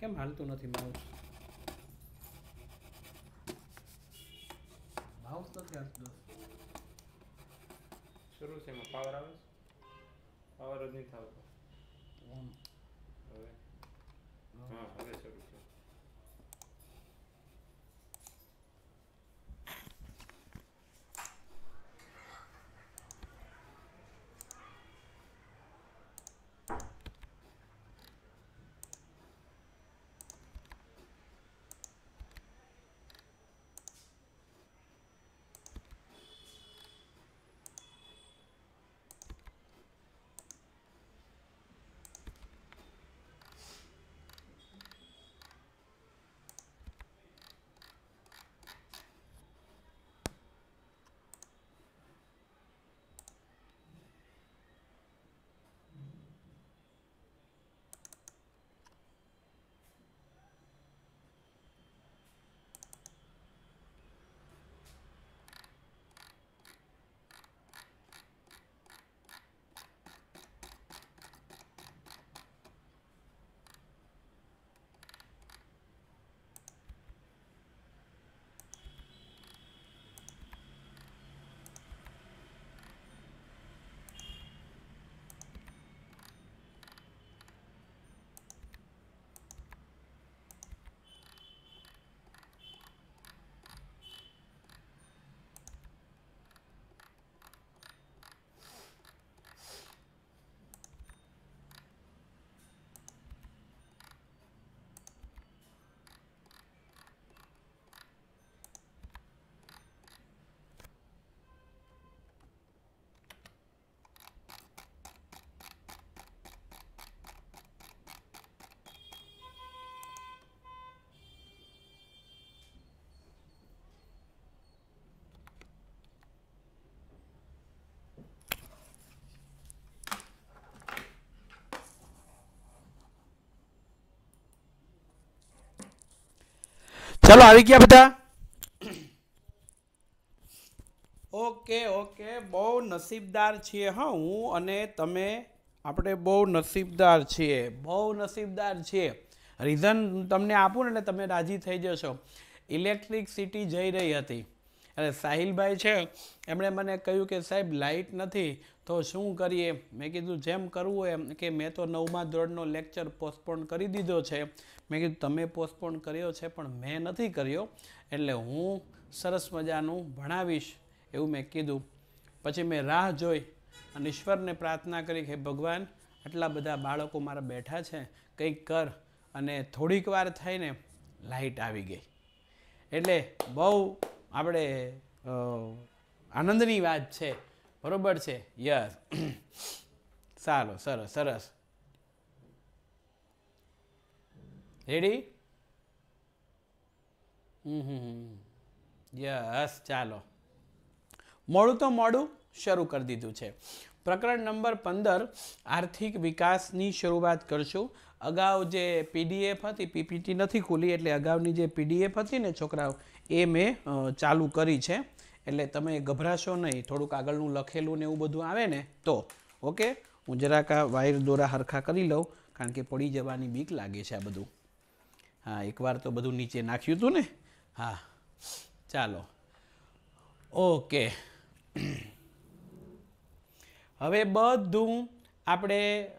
કેમ હાલતું નથી માઉસ? માઉસ નથી હાલતું. શરૂ છે એમાં. પાવર આવે છે? પાવર જ નહીં આવતો ચલો, આવી ગયા બધા? Okay okay. બહુ નસીબદાર છીએ, હા, હું અને તમે. આપણે બહુ નસીબદાર છીએ. બહુ નસીબદાર છીએ. રીઝન તમને આપું ને એટલે તમે રાજી થઈ જશો. ઇલેક્ટ્રિક સિટી જઈ રહી હતી. અને સાહિલભાઈ છે, એમણે મને કહ્યું કે, સાહેબ લાઇટ નથી, તો શું કરીએ? મેં કીધું, જેમ કરવું એમ. કે મેં તો નવમા ધોરણનો લેક્ચર પોસ્ટપોન કરી દીધો છે. મેં કીધું, તમે પોસ્ટપોન કર્યો છે, પણ મેં નથી કર્યો. એટલે હું સરસ મજાનું ભણાવીશ એવું મેં કીધું. પછી મેં રાહ જોઈ અને ઈશ્વરને પ્રાર્થના કરી કે ભગવાન, આટલા બધા બાળકો મારા બેઠા છે, કંઈક કર. અને થોડીક વાર થઈને લાઇટ આવી ગઈ. એટલે બહુ આપણે આનંદની વાત છે. બરોબર છે? યસ. સારું, સરસ સરસ. રેડી યસ ચાલો. મોડું તો મોડું શરૂ કરી દીધું છે. પ્રકરણ નંબર પંદર, આર્થિક વિકાસની શરૂઆત કરશું. અગાઉ જે પીડીએફ હતી પીપીટી નથી ખુલી, એટલે અગાઉની જે પીડીએફ હતી ને છોકરાઓ, એ મેં ચાલુ કરી છે. એટલે તમે ગભરાશો નહીં, થોડુંક આગળનું લખેલું ને એવું બધું આવે ને, તો, ઓકે? હું જરાક વાયર દોરા હરખા કરી લઉં, કારણ કે પડી જવાની બીક લાગે છે આ બધું. હા, એકવાર તો બધું નીચે નાખ્યું હતું ને? હા. ચાલો. ઓકે. હવે બધું આપણે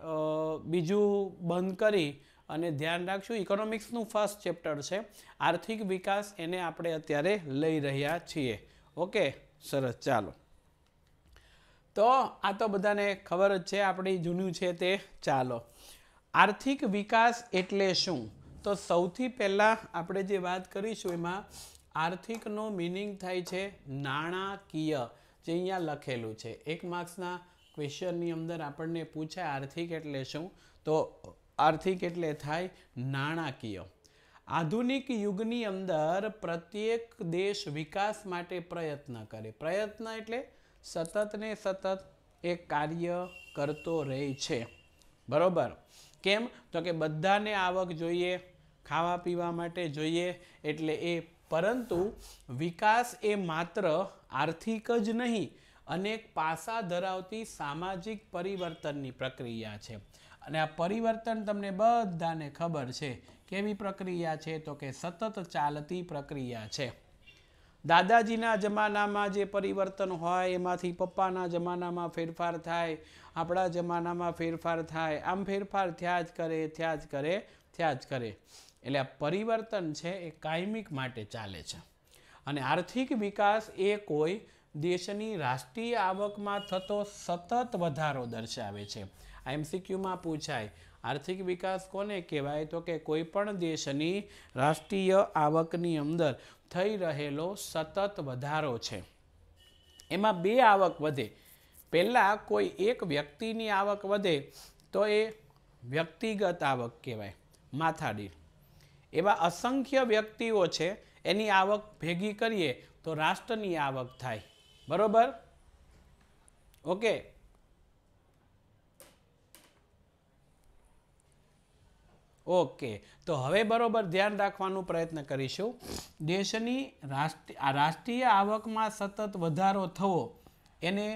બીજું બંધ કરી અને ધ્યાન રાખશું. ઇકોનોમિક્સનું ફર્સ્ટ ચેપ્ટર છે. આર્થિક વિકાસ એને આપણે અત્યારે લઈ રહ્યા છીએ. ઓકે? સરસ. ચાલો. તો આ તો બધાને ખબર જ છે, આપણી જૂનું છે તે. ચાલો. આર્થિક વિકાસ એટલે શું? તો સૌથી પહેલાં આપણે જે વાત કરીશું એમાં આર્થિકનો મિનિંગ થાય છે નાણાકીય, જે અહીંયા લખેલું છે. એક માર્ક્સના ક્વેશ્ચનની અંદર આપણને પૂછાય આર્થિક એટલે શું? તો આર્થિક એટલે થાય નાણાકીય. આધુનિક યુગની અંદર પ્રત્યેક દેશ વિકાસ માટે પ્રયત્ન કરે. પ્રયત્ન એટલે સતતને સતત એ કાર્ય કરતો રહે છે. બરોબર? કેમ? તો કે બધાને આવક જોઈએ ખાવા પીવા માટે જોઈએ એટલે એ પરંતુ વિકાસ એ માત્ર આર્થિક જ નહીં, અનેક પાસા ધરાવતી સામાજિક પરિવર્તનની પ્રક્રિયા છે. અને આ પરિવર્તન તમને બધાને ખબર છે કેવી પ્રક્રિયા છે? તો કે સતત ચાલતી પ્રક્રિયા છે. દાદાજીના જમાનામાં જે પરિવર્તન હોય, એમાંથી પપ્પાના જમાનામાં ફેરફાર થાય, આપણા જમાનામાં ફેરફાર થાય, આમ ફેરફાર થયા જ કરે, થયા જ કરે, થયા જ કરે. એટલે આ પરિવર્તન છે એ કાયમિક માટે ચાલે છે. અને આર્થિક વિકાસ એ કોઈ દેશની રાષ્ટ્રીય આવકમાં થતો સતત વધારો દર્શાવે છે. આ એમસીક્યુમાં પૂછાય, આર્થિક વિકાસ કોને કહેવાય? તો કે કોઈપણ દેશની રાષ્ટ્રીય આવકની અંદર થઈ રહેલો સતત વધારો છે. એમાં બે આવક વધે. પહેલાં કોઈ એક વ્યક્તિની આવક વધે તો એ વ્યક્તિગત આવક કહેવાય માથાદીઠ એવા અસંખ્ય વ્યક્તિઓ છે, એની આવક ભેગી કરીએ તો રાષ્ટ્રની આવક થાય. બરોબર? ઓકે ઓકે તો હવે બરોબર ધ્યાન રાખવાનો પ્રયત્ન કરીશું. દેશની રાષ્ટ્રીય રાષ્ટ્રીય આવકમાં સતત વધારો થવો, એને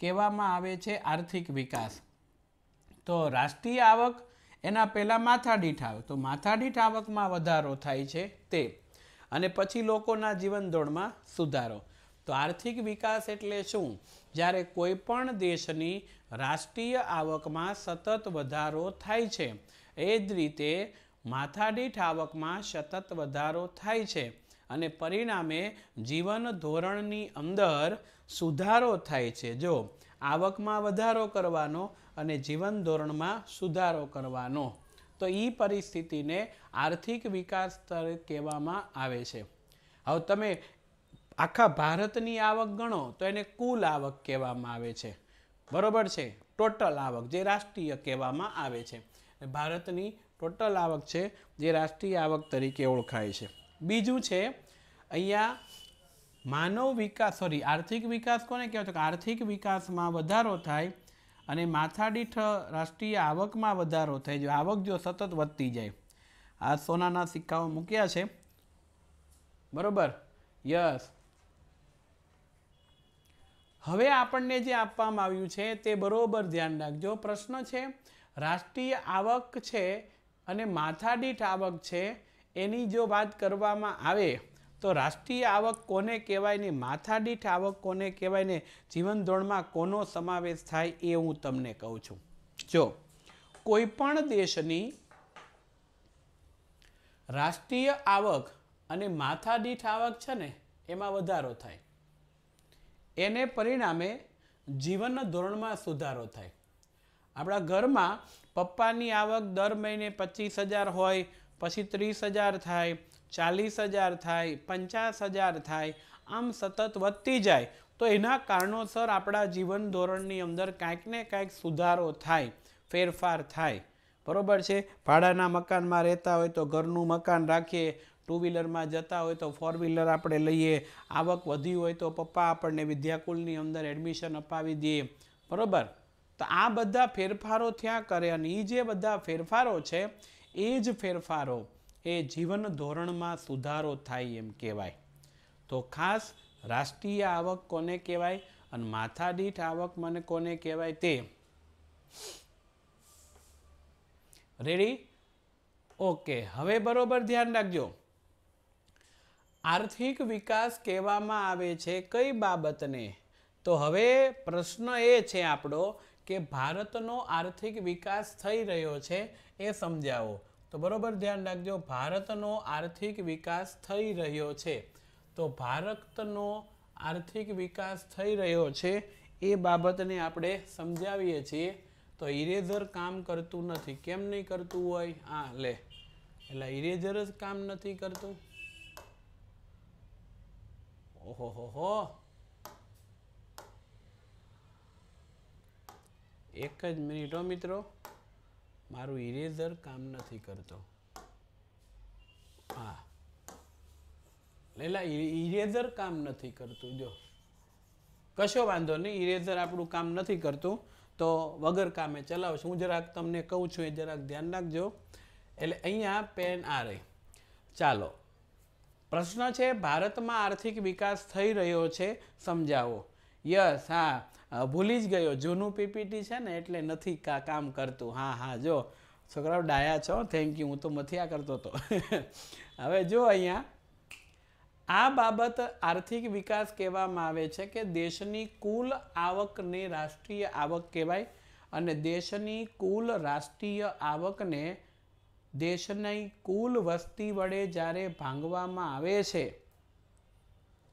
કહેવામાં આવે છે આર્થિક વિકાસ. તો રાષ્ટ્રીય આવક એના પહેલાં માથાદીઠ આવે તો માથાદીઠ આવકમાં વધારો થાય છે તે. અને પછી લોકોના જીવન ધોરણમાં સુધારો. તો આર્થિક વિકાસ એટલે શું? જ્યારે કોઈ પણ દેશની રાષ્ટ્રીય આવકમાં સતત વધારો થાય છે, એ જ રીતે માથાદીઠ આવકમાં સતત વધારો થાય છે અને પરિણામે જીવન ધોરણની અંદર સુધારો થાય છે. જો આવકમાં વધારો કરવાનો અને જીવન ધોરણમાં સુધારો કરવાનો. તો એ પરિસ્થિતિને આર્થિક વિકાસ તરીકે કહેવામાં આવે છે. હવે તમે આખા ભારતની આવક ગણો તો એને કુલ આવક કહેવામાં આવે છે. બરોબર છે? ટોટલ આવક, જે રાષ્ટ્રીય કહેવામાં આવે છે. ભારતની ટોટલ આવક છે, જે રાષ્ટ્રીય આવક તરીકે ઓળખાય છે. બીજું છે, અહીંયા માનવ વિકાસ સોરી આર્થિક વિકાસ કોને કહેવાય? તો આર્થિક વિકાસમાં વધારો થાય અને માથાદીઠ રાષ્ટ્રીય આવકમાં વધારો થાય જાય આવક જો સતત વધતી જાય. આ સોનાના સિક્કાઓ મૂક્યા છે. બરોબર? યસ. હવે આપણને જે આપવામાં આવ્યું છે તે બરોબર ધ્યાન રાખજો. પ્રશ્ન છે, રાષ્ટ્રીય આવક છે અને માથાદીઠ આવક છે, એની જો વાત કરવામાં આવે તો રાષ્ટ્રીય આવક કોને કહેવાય ને માથાદીઠ આવક કોને કહેવાય ને જીવન ધોરણમાં કોનો સમાવેશ થાય એ હું તમને કહું છું. જો, કોઈ પણ દેશની રાષ્ટ્રીય આવક અને માથાદીઠ આવક છે ને, એમાં વધારો થાય. એને પરિણામે જીવન ધોરણમાં સુધારો થાય. આપણા ઘરમાં પપ્પાની આવક દર મહિને પચીસ હજાર હોય, પછી ત્રીસ હજાર થાય ચાલીસ હજાર થાય, પચાસ હજાર થાય, આમ સતત વધતી જાય. તો એના કારણોસર આપણા જીવન ધોરણની અંદર કાંઈક ને કાંઈક સુધારો થાય, ફેરફાર થાય. બરોબર છે? ભાડાના મકાનમાં રહેતા હોય તો ઘરનું મકાન રાખીએ ટુ વ્હીલરમાં જતા હોય તો ફોર વ્હીલર આપણે લઈએ, આવક વધી હોય તો પપ્પા આપણને વિદ્યાકુલની અંદર એડમિશન અપાવી દે. બરોબર? તો આ બધા ફેરફારો થયા કરે અને એ જે બધા ફેરફારો છે, એ જ ફેરફારો. એ જીવન ધોરણમાં સુધારો થાય એમ કહેવાય. તો ખાસ રાષ્ટ્રીય આવક કોને કહેવાય અને માથાદીઠ આવક મને કોને કહેવાય તે? રેડી ઓકે હવે બરોબર ધ્યાન રાખજો. આર્થિક વિકાસ કહેવામાં આવે છે કઈ બાબતને? તો હવે પ્રશ્ન એ છે આપણો કે ભારતનો આર્થિક વિકાસ થઈ રહ્યો છે એ સમજાવો. તો બરોબર ધ્યાન રાખજો, ભારતનો આર્થિક વિકાસ થઈ રહ્યો છે. તો ભારતનો આર્થિક વિકાસ થઈ રહ્યો છે એ બાબતને આપણે સમજાવીએ છીએ. તો ઇરેઝર કામ કરતું નથી. કેમ નહીં કરતું હોય? હા, લે. એટલે ઇરેઝર જ કામ નથી કરતું? ઓહો હો હો એક જ મિનિટ મિત્રો. મારું ઇરેઝર કામ નથી કરતો. હા. લેલા ઇરેઝર કામ નથી કરતું. જો. કશો વાંધો નહીં ઇરેઝર આપણું કામ નથી કરતું, તો વગર કામે ચલાવશું. હું જરાક તમને કહું છું, એ જરાક ધ્યાન રાખજો. એટલે અહીંયા પેન આ રહી. ચાલો. પ્રશ્ન છે, ભારતમાં આર્થિક વિકાસ થઈ રહ્યો છે, સમજાવો. યસ, હા. ભૂલી જ ગયો. જૂનું પીપીટી છે ને, એટલે નથી કામ કરતું. હા હા, જો. છોકરાઓ ડાયા છો. થેન્ક યુ હું તો મથિયા કરતો હતો. હવે જો અહીંયા. આ બાબત આર્થિક વિકાસ કહેવામાં આવે છે કે દેશની કુલ આવકને રાષ્ટ્રીય આવક કહેવાય અને દેશની કુલ રાષ્ટ્રીય આવકને દેશની કુલ વસ્તી વડે જ્યારે ભાંગવામાં આવે છે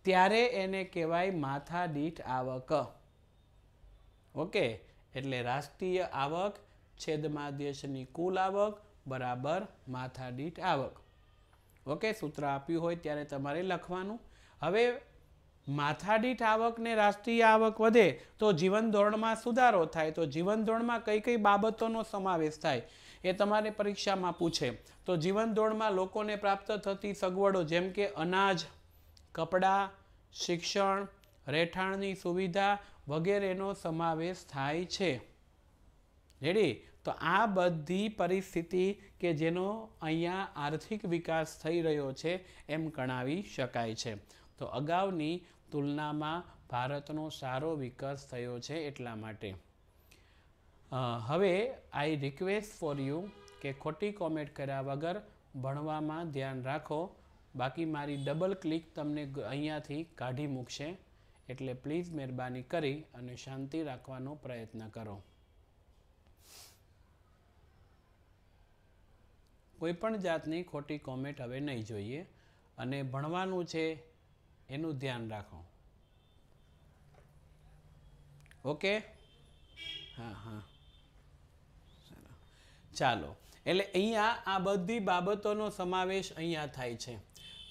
ત્યારે એને કહેવાય માથા દીઠ આવક. ઓકે? એટલે રાષ્ટ્રીય આવક છેદમાં દેશની કુલ આવક બરાબર માથા દીઠ આવક. ઓકે? સૂત્ર આપ્યું હોય ત્યારે તમારે લખવાનું. હવે માથાદીઠ આવક ને રાષ્ટ્રીય આવક વધે તો જીવન ધોરણમાં સુધારો થાય. તો જીવન ધોરણમાં કઈ કઈ બાબતોનો સમાવેશ થાય એ તમારે પરીક્ષામાં પૂછે. તો જીવન ધોરણમાં લોકોને પ્રાપ્ત થતી સગવડો જેમ કે અનાજ, કપડાં શિક્ષણ, રહેઠાણની સુવિધા વગેરેનો સમાવેશ થાય છે. રેડી તો આ બધી પરિસ્થિતિ કે જેનો અહીંયા આર્થિક વિકાસ થઈ રહ્યો છે એમ ગણાવી શકાય છે. તો અગાઉની તુલનામાં ભારતનો સારો વિકાસ થયો છે એટલા માટે. હવે આઈ રિક્વેસ્ટ ફોર યુ કે ખોટી કોમેન્ટ કર્યા વગર ભણવામાં ધ્યાન રાખો. બાકી મારી ડબલ ક્લિક તમને અહીંયાથી કાઢી મૂકશે. એટલે પ્લીઝ મહેરબાની કરી અને શાંતિ રાખવાનો પ્રયત્ન કરો. કોઈ પણ જાતની ખોટી કોમેન્ટ હવે નહીં જોઈએ અને ભણવાનું છે એનું ધ્યાન રાખો. ઓકે હા હા. ચાલો. એટલે અહીંયા આ બધી બાબતોનો સમાવેશ અહીંયા થાય છે.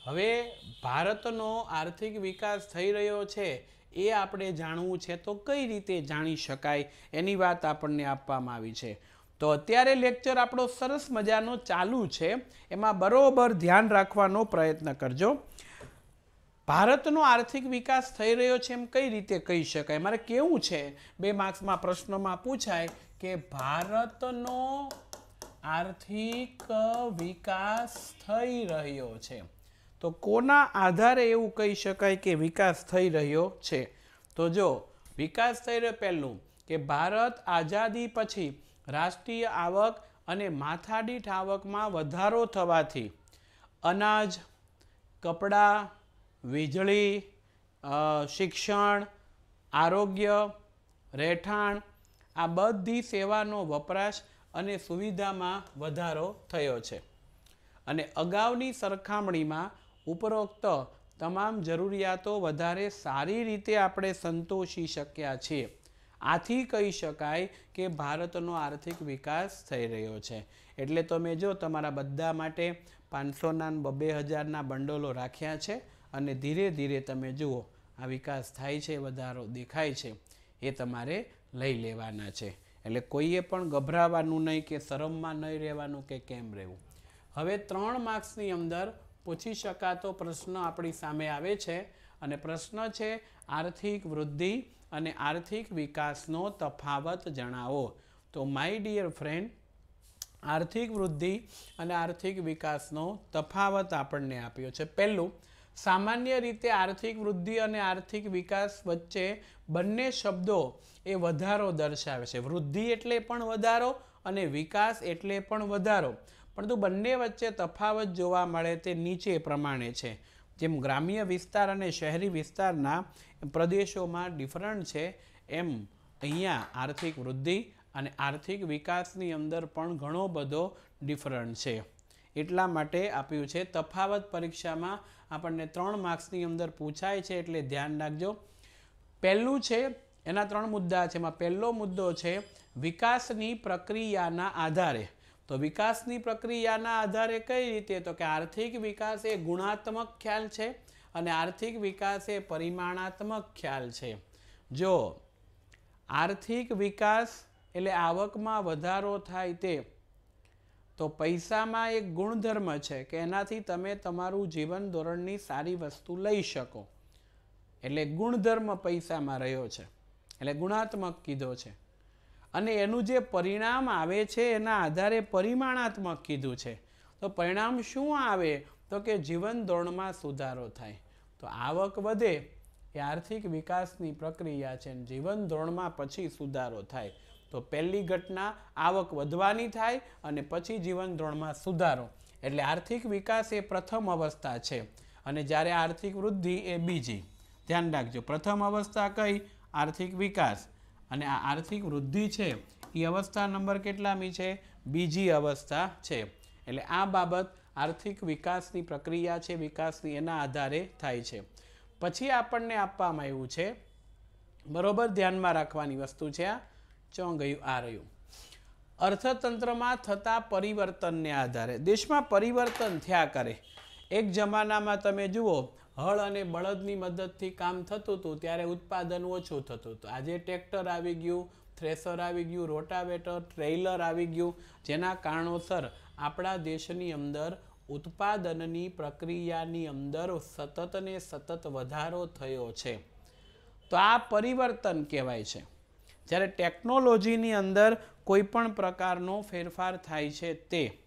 હવે ભારતનો આર્થિક વિકાસ થઈ રહ્યો છે એ આપણે જાણવું છે તો કઈ રીતે જાણી શકાય એની વાત આપણને આપવામાં આવી છે. તો અત્યારે લેક્ચર આપણો સરસ મજાનો ચાલુ છે. એમાં બરોબર ધ્યાન રાખવાનો પ્રયત્ન કરજો. ભારતનો આર્થિક વિકાસ થઈ રહ્યો છે એમ કઈ રીતે કહી શકાય? મારે કેવું છે? બે માર્ક્સમાં પ્રશ્નમાં પૂછાય કે ભારતનો આર્થિક વિકાસ થઈ રહ્યો છે. તો કોના આધારે એવું કહી શકાય કે વિકાસ થઈ રહ્યો છે? તો જો, વિકાસ થઈ રહ્યો પહેલું કે ભારત આઝાદી પછી રાષ્ટ્રીય આવક અને માથાદીઠ આવકમાં વધારો થવાથી અનાજ, કપડાં, વીજળી શિક્ષણ, આરોગ્ય, રહેઠાણ આ બધી સેવાનો વપરાશ અને સુવિધામાં વધારો થયો છે. અને અગાઉની સરખામણીમાં ઉપરોક્ત તમામ જરૂરિયાતો વધારે સારી રીતે આપણે સંતોષી શક્યા છીએ. આથી કહી શકાય કે ભારતનો આર્થિક વિકાસ થઈ રહ્યો છે. એટલે તમે જો તમારા બધા માટે પાંચસોના બબે હજારના બંડોલો રાખ્યા છે અને ધીરે ધીરે તમે જુઓ, આ વિકાસ થાય છે, વધારો દેખાય છે, એ તમારે લઈ લેવાના છે. એટલે કોઈએ પણ ગભરાવાનું નહીં કે શરમમાં નહીં રહેવાનું કે કેમ રહેવું. હવે ત્રણ માર્ક્સની અંદર પૂછી શકાતો પ્રશ્ન આપણી સામે આવે છે અને પ્રશ્ન છે, આર્થિક વૃદ્ધિ અને આર્થિક વિકાસનો તફાવત જણાવો. તો માય ડિયર ફ્રેન્ડ, આર્થિક વૃદ્ધિ અને આર્થિક વિકાસનો તફાવત આપણને આપ્યો છે. પહેલું, સામાન્ય રીતે આર્થિક વૃદ્ધિ અને આર્થિક વિકાસ વચ્ચે બંને શબ્દો એ વધારો દર્શાવે છે. વૃદ્ધિ એટલે પણ વધારો અને વિકાસ એટલે પણ વધારો. પરંતુ બંને વચ્ચે તફાવત જોવા મળે તે નીચે પ્રમાણે છે. જેમ ગ્રામ્ય વિસ્તાર અને શહેરી વિસ્તારના પ્રદેશોમાં ડિફરન્ટ છે, એમ અહીંયા આર્થિક વૃદ્ધિ અને આર્થિક વિકાસની અંદર પણ ઘણો બધો ડિફરન્ટ છે. એટલા માટે આપ્યું છે, તફાવત પરીક્ષામાં આપણને ત્રણ માર્ક્સની અંદર પૂછાય છે એટલે ધ્યાન રાખજો. પહેલું છે, એના ત્રણ મુદ્દા છે. એમાં પહેલો મુદ્દો છે, વિકાસની પ્રક્રિયાના આધારે. તો વિકાસની પ્રક્રિયાના આધારે કઈ રીતે? તો કે આર્થિક વિકાસ એ ગુણાત્મક ખ્યાલ છે અને આર્થિક વિકાસ એ પરિમાણાત્મક ખ્યાલ છે. જો આર્થિક વિકાસ એટલે આવકમાં વધારો થાય તે, તો પૈસામાં એક ગુણધર્મ છે કે એનાથી તમે તમારું જીવન ધોરણની સારી વસ્તુ લઈ શકો. એટલે ગુણધર્મ પૈસામાં રહ્યો છે. એટલે ગુણાત્મક કીધો છે. અને એનું જે પરિણામ આવે છે એના આધારે પરિમાણાત્મક કીધું છે. તો પરિણામ શું આવે? તો કે જીવન ધોરણમાં સુધારો થાય. તો આવક વધે એ આર્થિક વિકાસની પ્રક્રિયા છે જીવન ધોરણમાં પછી સુધારો થાય. તો પહેલી ઘટના આવક વધવાની થાય અને પછી જીવન ધોરણમાં સુધારો. એટલે આર્થિક વિકાસ એ પ્રથમ અવસ્થા છે અને જ્યારે આર્થિક વૃદ્ધિ એ બીજી. ધ્યાન રાખજો. પ્રથમ અવસ્થા કઈ? આર્થિક વિકાસ. અને આ આર્થિક વૃદ્ધિ છે એ અવસ્થા નંબર કેટલામી છે? બીજી અવસ્થા છે. એટલે આ બાબત આર્થિક વિકાસની પ્રક્રિયા છે, વિકાસની એના આધારે થાય છે. પછી આપણને આપવામાં આવ્યું છે, બરોબર ધ્યાનમાં રાખવાની વસ્તુ છે આ ચોંગયું આ રહ્યું. અર્થતંત્રમાં થતા પરિવર્તનને આધારે, દેશમાં પરિવર્તન થયા કરે. એક જમાનામાં તમે જુઓ હળ અને બળદની મદદથી કામ થતું હતું, ત્યારે ઉત્પાદન ઓછું થતું હતું. આજે ટ્રેક્ટર આવી ગયું, થ્રેસર આવી ગયું, રોટાવેટર, ટ્રેલર આવી ગયું. જેના કારણોસર આપણા દેશની અંદર ઉત્પાદનની પ્રક્રિયાની અંદર સતત ને સતત વધારો થયો છે. તો આ પરિવર્તન કહેવાય છે. જ્યારે ટેકનોલોજીની અંદર કોઈ પણ પ્રકારનો ફેરફાર થાય છે તે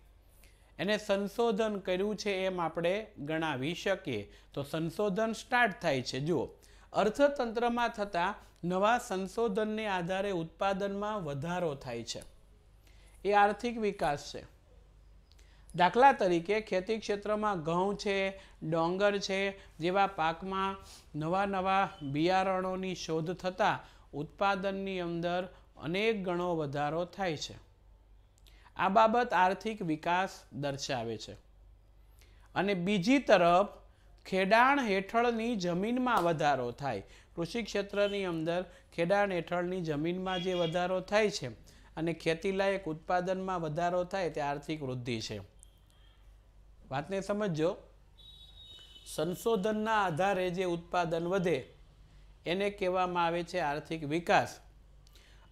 એને સંશોધન કર્યું છે એમ આપણે ગણાવી શકીએ. તો સંશોધન સ્ટાર્ટ થાય છે. જુઓ, અર્થતંત્રમાં થતા નવા સંશોધનને આધારે ઉત્પાદનમાં વધારો થાય છે. એ આર્થિક વિકાસ છે. દાખલા તરીકે ખેતી ક્ષેત્રમાં ઘઉં છે, ડોંગર છે, જેવા પાકમાં નવા નવા બિયારણોની શોધ થતાં ઉત્પાદનની અંદર અનેક ગણો વધારો થાય છે. આ બાબત આર્થિક વિકાસ દર્શાવે છે. અને બીજી તરફ, ખેડાણ હેઠળની જમીનમાં વધારો થાય. કૃષિ ક્ષેત્રની અંદર ખેડાણ હેઠળની જમીનમાં જે વધારો થાય છે અને ખેતીલાયક ઉત્પાદનમાં વધારો થાય તે આર્થિક વૃદ્ધિ છે. વાતને સમજો સંશોધનના આધારે જે ઉત્પાદન વધે, એને કહેવામાં આવે છે આર્થિક વિકાસ.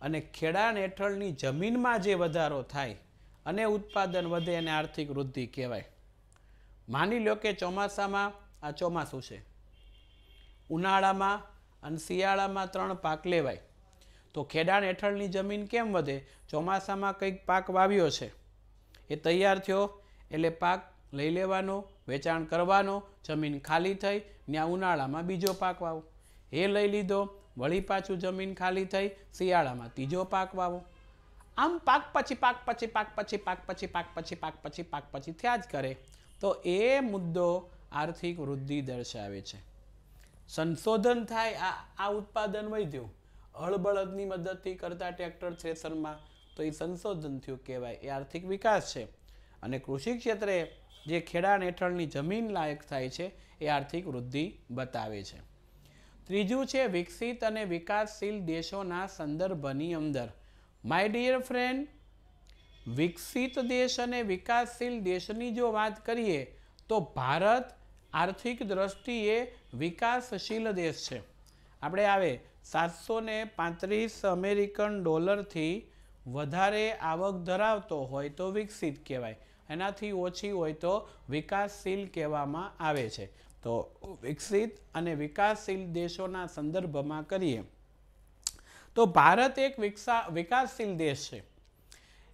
અને ખેડાણ હેઠળની જમીનમાં જે વધારો થાય અને ઉત્પાદન વધે એને આર્થિક વૃદ્ધિ કહેવાય. માની લો કે ચોમાસામાં આ ચોમાસું છે. ઉનાળામાં અને શિયાળામાં ત્રણ પાક લેવાય. તો ખેડાણ હેઠળની જમીન કેમ વધે? ચોમાસામાં કંઈક પાક વાવ્યો છે. એ તૈયાર થયો એટલે પાક લઈ લેવાનો, વેચાણ કરવાનો, જમીન ખાલી થઈ ત્યાં ઉનાળામાં બીજો પાક વાવો. એ લઈ લીધો, વળી પાછું જમીન ખાલી થઈ, શિયાળામાં ત્રીજો પાક વાવો. આમ પાક પછી પાક પછી પાક પછી પાક પછી પાક પછી પાક પછી પાક પછી થયા જ કરે. તો એ મુદ્દો આર્થિક વૃદ્ધિ દર્શાવે છે. સંશોધન થાય, આ આ ઉત્પાદન વધ્યું. હળબળદની મદદથી કરતા ટ્રેક્ટર થ્રેસરમાં તો એ સંશોધન થયું કહેવાય. એ આર્થિક વિકાસ છે. અને કૃષિ ક્ષેત્રે જે ખેડાણ હેઠળની જમીન લાયક થાય છે, એ આર્થિક વૃદ્ધિ બતાવે છે. ત્રીજું છે, વિકસિત અને વિકાસશીલ દેશોના સંદર્ભની અંદર. માય ડિયર ફ્રેન્ડ વિકસિત દેશ અને વિકાસશીલ દેશની જો વાત કરીએ, તો ભારત આર્થિક દ્રષ્ટિએ વિકાસશીલ દેશ છે. આપણે આવે સાતસો ને પાંત્રીસ અમેરિકન ડોલરથી વધારે આવક ધરાવતો હોય તો વિકસિત કહેવાય. એનાથી ઓછી હોય તો વિકાસશીલ કહેવામાં આવે છે. તો વિકસિત અને વિકાસશીલ દેશોના સંદર્ભમાં કરીએ. તો ભારત એક વિકસા, વિકાસશીલ દેશ છે.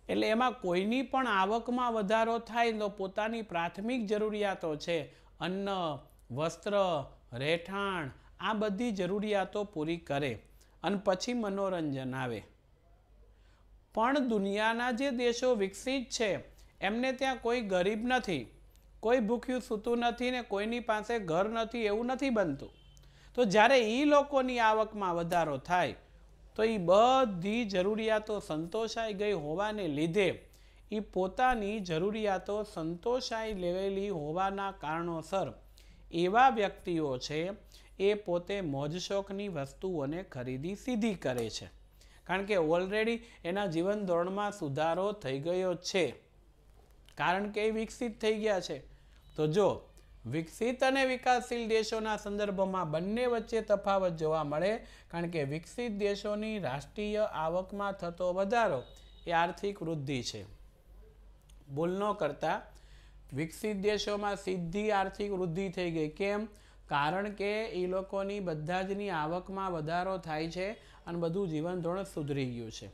એટલે એમાં કોઈની પણ આવકમાં વધારો થાય તો પોતાની પ્રાથમિક જરૂરિયાતો છે. અન્ન, વસ્ત્ર, રહેઠાણ, આ બધી જરૂરિયાતો પૂરી કરે અને પછી મનોરંજન આવે. પણ દુનિયાના જે દેશો વિકસિત છે, એમને ત્યાં કોઈ ગરીબ નથી, કોઈ ભૂખ્યું સૂતું નથી ને કોઈની પાસે ઘર નથી એવું નથી બનતું. તો જ્યારે એ લોકોની આવકમાં વધારો થાય તો એ બધી જરૂરિયાતો સંતોષાઈ ગઈ હોવાને લીધે એ પોતાની જરૂરિયાતો સંતોષાઈ લેવેલી હોવાના કારણોસર એવા વ્યક્તિઓ છે, એ પોતે મોજશોખની વસ્તુઓને ખરીદી સીધી કરે છે. કારણ કે ઓલરેડી એના જીવન ધોરણમાં સુધારો થઈ ગયો છે. કારણ કે એ વિકસિત થઈ ગયા છે. તો જો વિકસિત અને વિકાસશીલ દેશોના સંદર્ભમાં બંને વચ્ચે તફાવત જોવા મળે, કારણ કે વિકસિત દેશોની રાષ્ટ્રીય આવકમાં થતો વધારો એ આર્થિક વૃદ્ધિ છે. ભૂલ ન કરતા, વિકસિત દેશોમાં સીધી આર્થિક વૃદ્ધિ થઈ ગઈ. કેમ? કારણ કે એ લોકોની બધા જની આવકમાં વધારો થાય છે અને બધું જીવન ધોરણ સુધરી ગયું છે.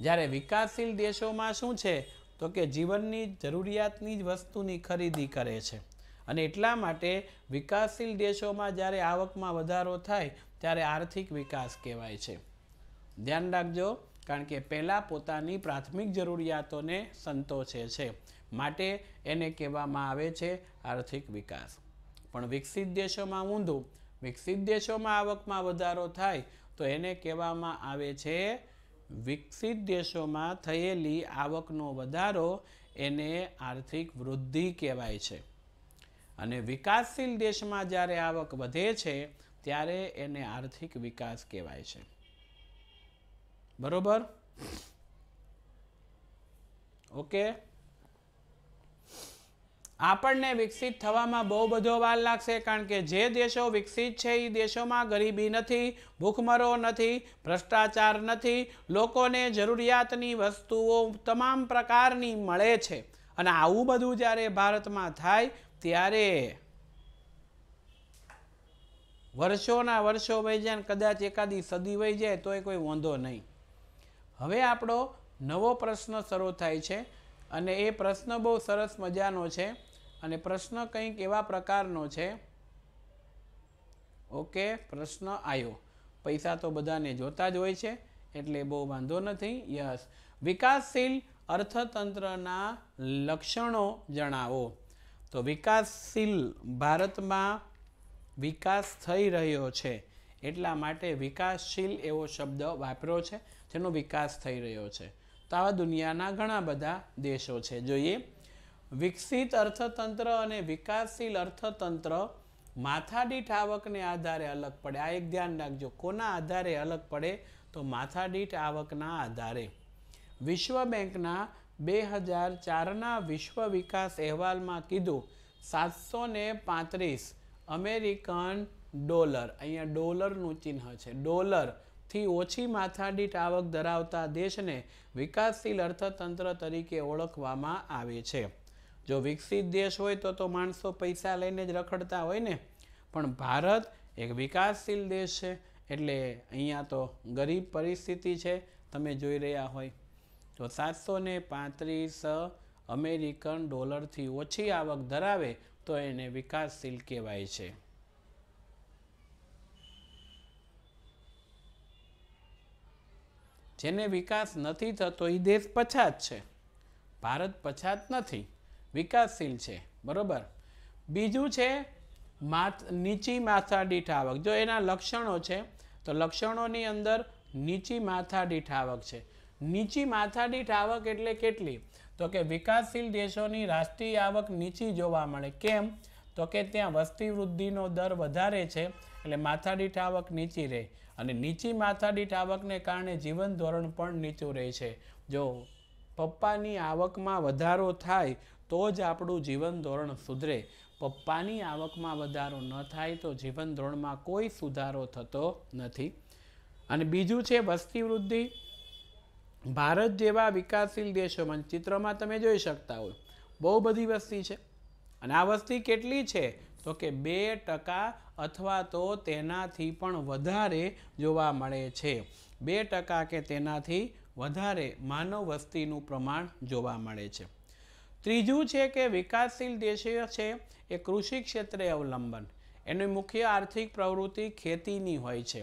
જ્યારે વિકાસશીલ દેશોમાં શું છે? તો કે જીવનની જરૂરિયાતની જ વસ્તુની ખરીદી કરે છે. અને એટલા માટે વિકાસશીલ દેશોમાં જ્યારે આવકમાં વધારો થાય, ત્યારે આર્થિક વિકાસ કહેવાય છે. ધ્યાન રાખજો, કારણ કે પહેલાં પોતાની પ્રાથમિક જરૂરિયાતોને સંતોષે છે. માટે એને કહેવામાં આવે છે આર્થિક વિકાસ. પણ વિકસિત દેશોમાં ઊંધું, વિકસિત દેશોમાં આવકમાં વધારો થાય, તો એને કહેવામાં આવે છે વિકસિત દેશોમાં થયેલી આવકનો વધારો એને આર્થિક વૃદ્ધિ કહેવાય છે. અને વિકાસશીલ દેશમાં જ્યારે આવક વધે છે, ત્યારે એને આર્થિક વિકાસ કહેવાય છે. બરોબર? ઓકે? આપણને વિકસિત થવામાં બહુ બધો વાર લાગશે, કારણ કે જે દેશો વિકસિત છે એ દેશોમાં ગરીબી નથી, ભૂખમરો નથી, ભ્રષ્ટાચાર નથી, લોકોને જરૂરિયાતની વસ્તુઓ તમામ પ્રકારની મળે છે. અને આવું બધું જ્યારે ભારતમાં થાય ત્યારે વર્ષોના વર્ષો વહી જાય ને કદાચ એકાદી સદી વહી જાય તોય કોઈ વાંધો નહીં. હવે આપણો નવો પ્રશ્ન શરૂ થાય છે અને એ પ્રશ્ન બહુ સરસ મજાનો છે અને પ્રશ્ન કંઈક એવા પ્રકારનો છે. ઓકે, પ્રશ્ન આવ્યો પૈસા તો બધાને જોતા જ હોય છે, એટલે બહુ વાંધો નથી. યસ. વિકાસશીલ અર્થતંત્રના લક્ષણો જણાવો. તો વિકાસશીલ ભારતમાં વિકાસ થઈ રહ્યો છે એટલા માટે વિકાસશીલ એવો શબ્દ વાપર્યો છે, જેનો વિકાસ થઈ રહ્યો છે. તો આવા દુનિયાના ઘણા બધા દેશો છે. જોઈએ, વિકસિત અર્થતંત્ર અને વિકાસશીલ અર્થતંત્ર માથાદીઠ આવકને આધારે અલગ પડે. આ એક ધ્યાન રાખજો. કોના આધારે અલગ પડે? તો માથાદીઠ આવકના આધારે. વિશ્વ બેંકના બે હજાર ચારના વિશ્વ વિકાસ અહેવાલમાં કીધું, સાતસો ને પાંત્રીસ અમેરિકન ડોલર, અહીંયા ડોલરનું ચિહ્ન છે, ડોલરથી ઓછી માથાદીઠ આવક ધરાવતા દેશને વિકાસશીલ અર્થતંત્ર તરીકે ઓળખવામાં આવે છે. જો વિકસિત દેશ હોય તો તો માણસો પૈસા લઈને જ રખડતા હોય ને. પણ ભારત એક વિકાસશીલ દેશ છે, એટલે અહીંયા તો ગરીબ પરિસ્થિતિ છે, તમે જોઈ રહ્યા હોય. તો સાતસો ને પાંત્રીસ અમેરિકન ડોલરથી ઓછી આવક ધરાવે તો એને વિકાસશીલ કહેવાય છે. જેને વિકાસ નથી થતો એ દેશ પછાત છે. ભારત પછાત નથી, વિકાસશીલ છે, બરોબર? બીજું છે માથ નીચી માથાદીઠ આવક. જો એના લક્ષણો છે, તો લક્ષણોની અંદર નીચી માથાદીઠ આવક છે. નીચી માથાદીઠ આવક એટલે કેટલી? તો કે વિકાસશીલ દેશોની રાષ્ટ્રીય આવક નીચી જોવા મળે. કેમ? તો કે ત્યાં વસ્તી વૃદ્ધિનો દર વધારે છે, એટલે માથાદીઠ આવક નીચી રહે. અને નીચી માથાદીઠ આવકને કારણે જીવન ધોરણ પણ નીચું રહે છે. જો પપ્પાની આવકમાં વધારો થાય, તો જ આપણું જીવન ધોરણ સુધરે. પપ્પાની આવકમાં વધારો ન થાય, તો જીવન ધોરણમાં કોઈ સુધારો થતો નથી. અને બીજું છે વસ્તી વૃદ્ધિ. ભારત જેવા વિકાસશીલ દેશોમાં ચિત્રમાં તમે જોઈ શકતા હોય. બહુ બધી વસ્તી છે. અને આ વસ્તી કેટલી છે? તો કે બે ટકા અથવા તો તેનાથી પણ વધારે જોવા મળે છે. બે ટકા કે તેનાથી વધારે માનવ વસ્તીનું પ્રમાણ જોવા મળે છે. ત્રીજું છે કે વિકાસશીલ દેશો છે એ કૃષિ ક્ષેત્રે અવલંબન. એની મુખ્ય આર્થિક પ્રવૃત્તિ ખેતીની હોય છે.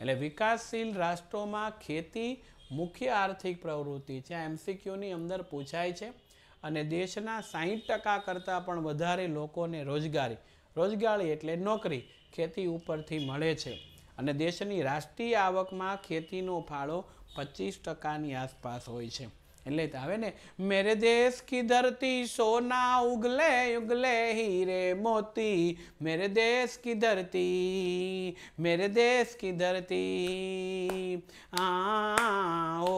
એટલે વિકાસશીલ રાષ્ટ્રોમાં ખેતી મુખ્ય આર્થિક પ્રવૃત્તિ છે. આ એમસીક્યુની અંદર પૂછાય છે અને દેશના સાહીઠ ટકા કરતાં પણ વધારે લોકોને રોજગારી રોજગારી એટલે નોકરી ખેતી ઉપરથી મળે છે. અને દેશની રાષ્ટ્રીય આવકમાં ખેતીનો ફાળો પચીસ ટકાની આસપાસ હોય છે. એટલે આવે ને, મેરે દેશ કી ધરતી સોના ઉગલે ઉગલે હીરે મોતી, મેરે દેશ કી ધરતી, મેરે દેશ કી ધરતી, આ, ઓ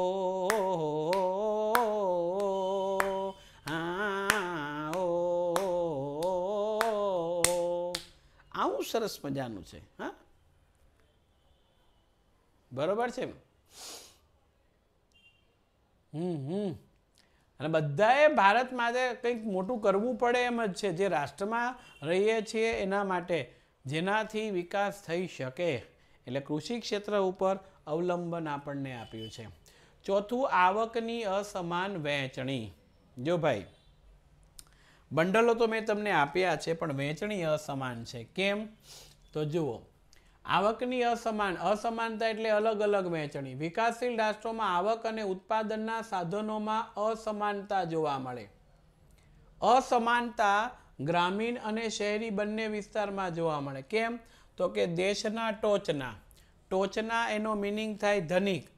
આવું સરસ મજાનું છે, હા? બરોબર છે હમ હમ. અને બધાએ ભારત માટે કંઈક મોટું કરવું પડે એમ જ છે. જે રાષ્ટ્રમાં રહીએ છીએ એના માટે જેનાથી વિકાસ થઈ શકે એટલે કૃષિ ક્ષેત્ર ઉપર અવલંબન આપણને આપ્યું છે. ચોથું, આવકની અસમાન વહેંચણી. જો ભાઈ, બંડલો તો મેં તમને આપ્યા છે, પણ વહેંચણી અસમાન છે. કેમ? તો જુઓ આવકની અસમાન, અસમાનતા એટલે અલગ અલગ વહેંચણી. વિકાસશીલ રાષ્ટ્રોમાં આવક અને ઉત્પાદનના સાધનોમાં અસમાનતા જોવા મળે. અસમાનતા ગ્રામીણ અને શહેરી બંને વિસ્તારમાં જોવા મળે. કેમ? તો કે દેશના ટોચના. ટોચના એનો મિનિંગ થાય ધનિક.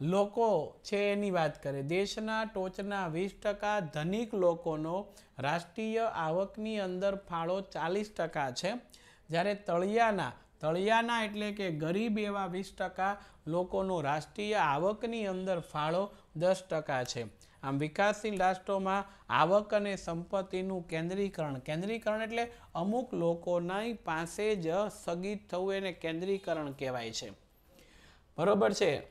લોકો છે એની વાત કરે. દેશના ટોચના વીસ ટકા ધનિક લોકોનો રાષ્ટ્રીય આવકની અંદર ફાળો ચાલીસ ટકા છે. જ્યારે તળિયાના તળિયાના એટલે કે ગરીબ એવા વીસ ટકા લોકોનો રાષ્ટ્રીય આવકની અંદર ફાળો દસ ટકા છે. આમ વિકાસશીલ રાષ્ટ્રોમાં આવક અને સંપત્તિનું કેન્દ્રીકરણ કેન્દ્રીકરણ એટલે અમુક લોકોની પાસે જ સ્થગિત થવું એને કેન્દ્રીકરણ કહેવાય છે. બરોબર છે?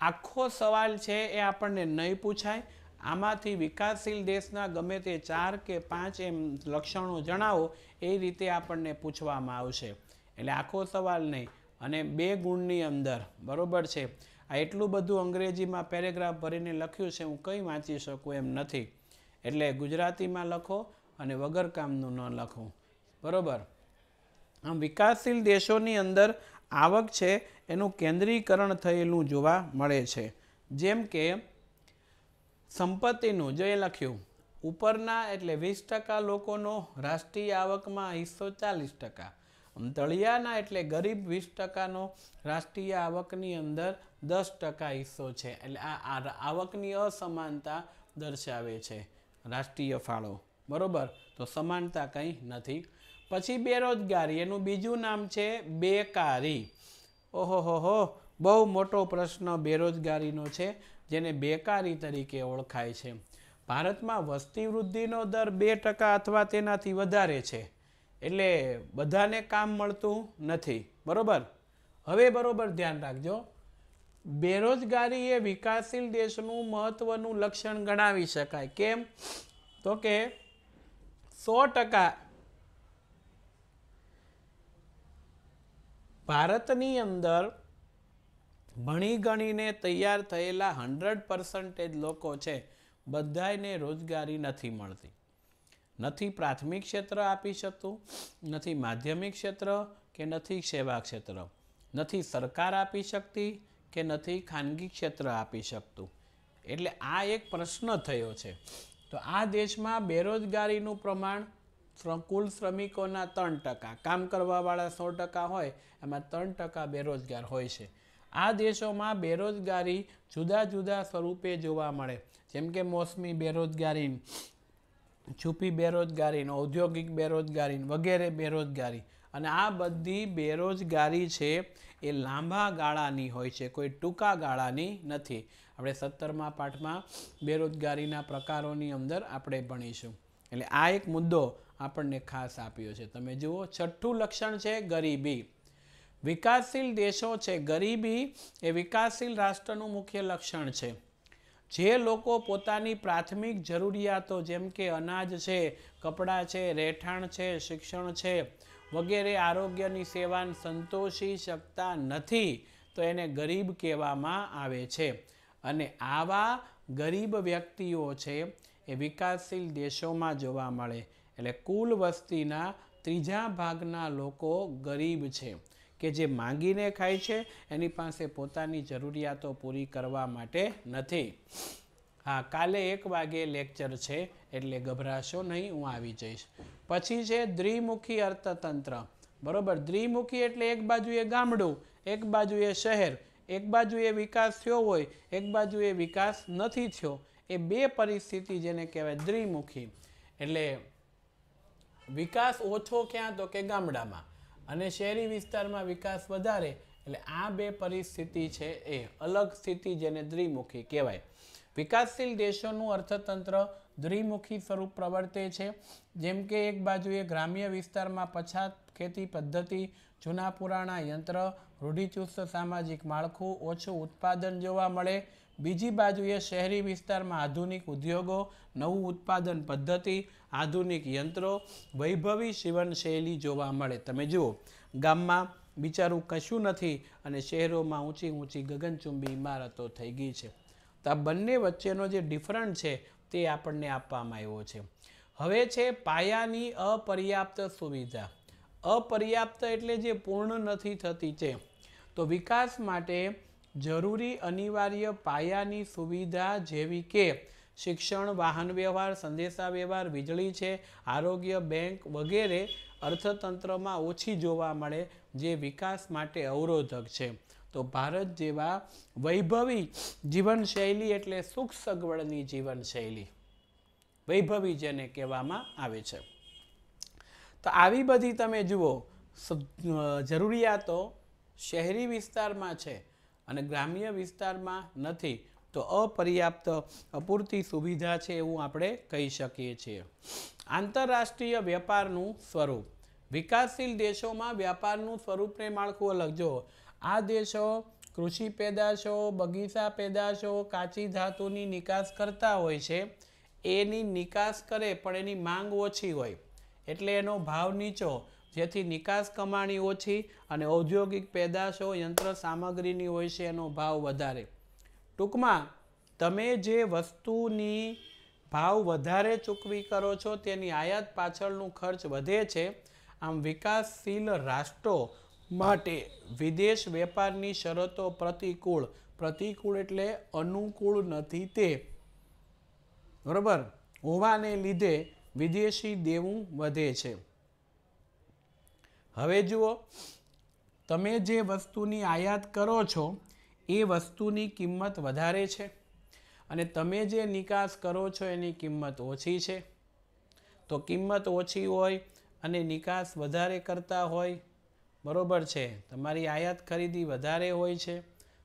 આખો સવાલ છે એ આપણને નહીં પૂછાય. આમાંથી વિકાસશીલ દેશના ગમે તે ચાર કે પાંચ એમ લક્ષણો જણાવો, એ રીતે આપણને પૂછવામાં આવશે. એટલે આખો સવાલ નહીં. અને બે ગુણની અંદર, બરોબર છે? આ એટલું બધું અંગ્રેજીમાં પેરેગ્રાફ ભરીને લખ્યું છે, હું કંઈ વાંચી શકું એમ નથી. એટલે ગુજરાતીમાં લખો અને વગર કામનું ન લખો. બરોબર? આમ વિકાસશીલ દેશોની અંદર આવક છે, એનું કેન્દ્રીકરણ થયેલું જોવા મળે છે. જેમ કે સંપત્તિનું, જે લખ્યું, ઉપરના એટલે વીસ ટકા લોકોનો રાષ્ટ્રીય આવકમાં હિસ્સો ચાલીસ ટકા. તળિયાના એટલે ગરીબ વીસ ટકાનો રાષ્ટ્રીય આવકની અંદર દસ ટકા હિસ્સો છે. એટલે આ આવકની અસમાનતા દર્શાવે છે રાષ્ટ્રીય ફાળો. બરોબર? તો સમાનતા કંઈ નથી. પછી બેરોજગારી, એનું બીજું નામ છે બેકારી. ઓહો હો. બહુ મોટો પ્રશ્ન બેરોજગારીનો છે, જેને બેકારી તરીકે ઓળખાય છે. ભારતમાં વસ્તી વૃદ્ધિનો દર બે ટકા અથવા તેનાથી વધારે છે. એટલે બધાને કામ મળતું નથી. બરાબર? હવે બરોબર ધ્યાન રાખજો. બેરોજગારી એ વિકાસશીલ દેશનું મહત્વનું લક્ષણ ગણાવી શકાય. કેમ? તો કે સો ટકા ભારતની અંદર ભણી ગણીને તૈયાર થયેલા હંડ્રેડ પર્સન્ટેજ લોકો છે. બધાને રોજગારી નથી મળતી. નથી પ્રાથમિક ક્ષેત્ર આપી શકતું, નથી માધ્યમિક ક્ષેત્ર કે નથી સેવા ક્ષેત્ર, નથી સરકાર આપી શકતી કે નથી ખાનગી ક્ષેત્ર આપી શકતું. એટલે આ એક પ્રશ્ન થયો છે. તો આ દેશમાં બેરોજગારીનું પ્રમાણ કુલ શ્રમિકોના ત્રણ ટકા, કામ કરવાવાળા સો ટકા હોય, એમાં ત્રણ ટકા બેરોજગાર હોય છે. આ દેશોમાં બેરોજગારી જુદા જુદા સ્વરૂપે જોવા મળે. જેમ કે મોસમી બેરોજગારી છુપી બેરોજગારી ઔદ્યોગિક બેરોજગારી વગેરે બેરોજગારી. અને આ બધી બેરોજગારી છે એ લાંબા ગાળાની હોય છે, કોઈ ટૂંકા ગાળાની નથી. આપણે સત્તરમા પાઠમાં બેરોજગારીના પ્રકારોની અંદર આપણે ભણીશું. એટલે આ એક મુદ્દો આપણને ખાસ આપ્યો છે. તમે જુઓ, છઠ્ઠું લક્ષણ છે ગરીબી. વિકાસશીલ દેશો છે ગરીબી એ વિકાસશીલ રાષ્ટ્રનું મુખ્ય લક્ષણ છે. જે લોકો પોતાની પ્રાથમિક જરૂરિયાતો, જેમ કે અનાજ છે, કપડાં છે, રહેઠાણ છે, શિક્ષણ છે, વગેરે આરોગ્યની સેવાને સંતોષી શકતા નથી, તો એને ગરીબ કહેવામાં આવે છે. અને આવા ગરીબ વ્યક્તિઓ છે, એ વિકાસશીલ દેશોમાં જોવા મળે. એટલે કુલ વસ્તીના ત્રીજા ભાગના લોકો ગરીબ છે. કે જે માંગીને ખાય છે, એની પાસે પોતાની જરૂરિયાતો પૂરી કરવા માટે નથી. હા, કાલે એક વાગે લેક્ચર છે, એટલે ગભરાશો નહીં, હું આવી જઈશ. પછી છે દ્વિમુખી અર્થતંત્ર. બરોબર, દ્વિમુખી એટલે એક બાજુએ ગામડું, એક બાજુએ શહેર, એક બાજુએ વિકાસ થયો હોય, એક બાજુએ વિકાસ નથી થયો. એ બે પરિસ્થિતિ જેને કહેવાય દ્વિમુખી. એટલે વિકાસ ઓછો ક્યાં? તો કે ગામડામાં. અને શહેરી વિસ્તારમાં વિકાસ વધારે એટલે આ બે પરિસ્થિતિ છે એ અલગ સ્થિતિ જેને દ્વિમુખી કહેવાય. વિકાસશીલ દેશોનું અર્થતંત્ર દ્વિમુખી સ્વરૂપ પ્રવર્તે છે. જેમ કે એક બાજુએ ગ્રામ્ય વિસ્તારમાં પછાત ખેતી પદ્ધતિ, જૂના પુરાણા યંત્ર, રૂઢિચુસ્ત સામાજિક માળખું, ઓછું ઉત્પાદન જોવા મળે બીજી બાજુએ શહેરી વિસ્તારમાં આધુનિક ઉદ્યોગો, નવું ઉત્પાદન પદ્ધતિ, આધુનિક યંત્રો, વૈભવી જીવનશૈલી જોવા મળે. તમે જુઓ, ગામમાં બિચારું કશું નથી અને શહેરોમાં ઊંચી ઊંચી ગગનચુંબી ઇમારતો થઈ ગઈ છે. તો આ બંને વચ્ચેનો જે ડિફરન્ટ છે તે આપણને આપવામાં આવ્યો છે. હવે છે પાયાની અપર્યાપ્ત સુવિધા. અપર્યાપ્ત એટલે જે પૂર્ણ નથી થતી છે. તો વિકાસ માટે જરૂરી અનિવાર્ય પાયાની સુવિધા જેવી કે શિક્ષણ વાહન વ્યવહાર સંદેશા વ્યવહાર વીજળી છે, આરોગ્ય બેંક વગેરે અર્થતંત્રમાં ઓછી જોવા મળે જે વિકાસ માટે અવરોધક છે. તો ભારત જેવા વૈભવી જીવનશૈલી એટલે સુખ સગવડની જીવનશૈલી. વૈભવી જેને કહેવામાં આવે છે. તો આવી બધી તમે જુઓ જરૂરિયાતો શહેરી વિસ્તારમાં છે. અને ગ્રામ્ય વિસ્તારમાં નથી, તો અપર્યાપ્ત અપૂરતી સુવિધા છે એવું આપણે કહી શકીએ છીએ. આંતરરાષ્ટ્રીય વેપારનું સ્વરૂપ. વિકાસશીલ દેશોમાં વ્યાપારનું સ્વરૂપને માળખું અલગ. જો આ દેશો કૃષિ પેદાશો બગીચા પેદાશો કાચી ધાતુની નિકાસ કરતા હોય છે, એની નિકાસ કરે પણ એની માંગ ઓછી હોય. એટલે એનો ભાવ નીચો. જેથી નિકાસ કમાણી ઓછી અને ઔદ્યોગિક પેદાશો યંત્ર સામગ્રીની હોય છે એનો ભાવ વધારે. ટૂંકમાં, તમે જે વસ્તુની ભાવ વધારે ચૂકવી કરો છો, તેની આયાત પાછળનું ખર્ચ વધે છે. આમ વિકાસશીલ રાષ્ટ્રો માટે વિદેશ વેપારની શરતો પ્રતિકૂળ. પ્રતિકૂળ એટલે અનુકૂળ નથી તે. બરાબર? હોવાને લીધે વિદેશી દેવું વધે છે. હવે જુઓ, તમે જે વસ્તુની આયાત કરો છો, એ વસ્તુની કિંમત વધારે છે અને તમે જે નિકાસ કરો છો, એની કિંમત ઓછી છે. તો કિંમત ઓછી હોય અને નિકાસ વધારે કરતા હોય, બરોબર છે? તમારી આયાત ખરીદી વધારે હોય છે,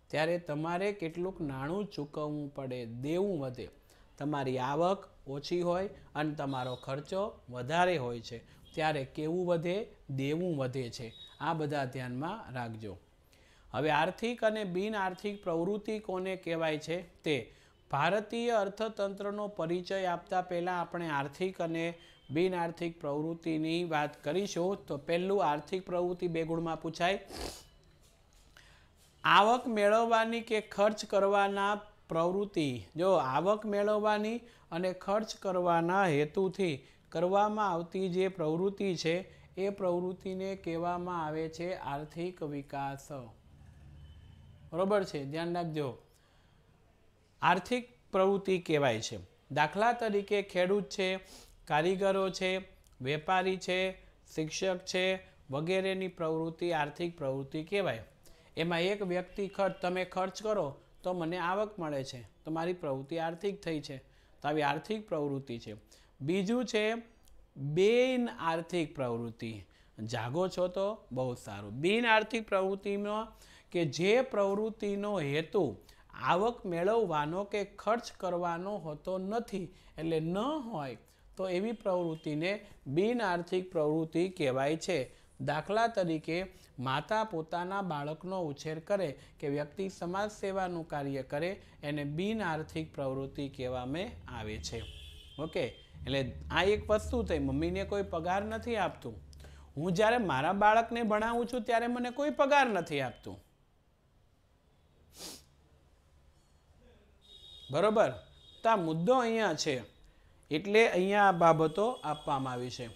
ત્યારે તમારે કેટલુંક નાણું ચૂકવવું પડે, દેવું વધે. તમારી આવક ઓછી હોય અને તમારો ખર્ચો વધારે હોય છે. ત્યારે કેવું વધે, દેવું વધે છે. આ બધા ધ્યાનમાં રાખજો. હવે આર્થિક અને બિન આર્થિક પ્રવૃત્તિ કોને કહેવાય છે? તે ભારતીય અર્થતંત્રનો પરિચય આપતા પહેલાં આપણે આર્થિક અને બિન આર્થિક પ્રવૃત્તિની વાત કરીશું. તો પહેલું આર્થિક પ્રવૃત્તિ બે ગુણમાં પૂછાય. આવક મેળવવાની કે ખર્ચ કરવાના પ્રવૃત્તિ? જો આવક મેળવવાની અને ખર્ચ કરવાના હેતુથી કરવામાં આવતી જે પ્રવૃત્તિ છે, એ પ્રવૃત્તિને કહેવામાં આવે છે આર્થિક વિકાસ. બરોબર છે? ધ્યાન રાખજો. આર્થિક પ્રવૃત્તિ કહેવાય છે. દાખલા તરીકે ખેડૂત છે, કારીગરો છે, વેપારી છે, શિક્ષક છે, વગેરેની પ્રવૃત્તિ આર્થિક પ્રવૃત્તિ કહેવાય. એમાં એક વ્યક્તિ ખર્ચ, તમે ખર્ચ કરો, તો મને આવક મળે છે. તો મારી પ્રવૃત્તિ આર્થિક થઈ છે. તો આવી આર્થિક પ્રવૃત્તિ છે. બીજું છે બિન આર્થિક પ્રવૃત્તિ. જાગો છો તો બહુ સારું. બિન આર્થિક પ્રવૃત્તિમાં કે જે પ્રવૃત્તિનો હેતુ આવક મેળવવાનો કે ખર્ચ કરવાનો હોતો નથી, એટલે ન હોય તો એવી પ્રવૃત્તિને બિન આર્થિક પ્રવૃત્તિ કહેવાય છે. દાખલા તરીકે માતા પોતાના બાળકનો ઉછેર કરે કે વ્યક્તિ સમાજ સેવાનું કાર્ય કરે, એને બિન આર્થિક પ્રવૃત્તિ કહેવામાં આવે છે. ઓકે? એટલે આ એક વસ્તુ થઈ. મમ્મીને કોઈ પગાર નથી આપતું. હું જ્યારે મારા બાળકને ભણાવું છું ત્યારે મને કોઈ પગાર નથી આપતું. બરોબર? તો મુદ્દો અહીંયા છે. એટલે અહીંયા આ બાબતો આપવામાં આવી છે.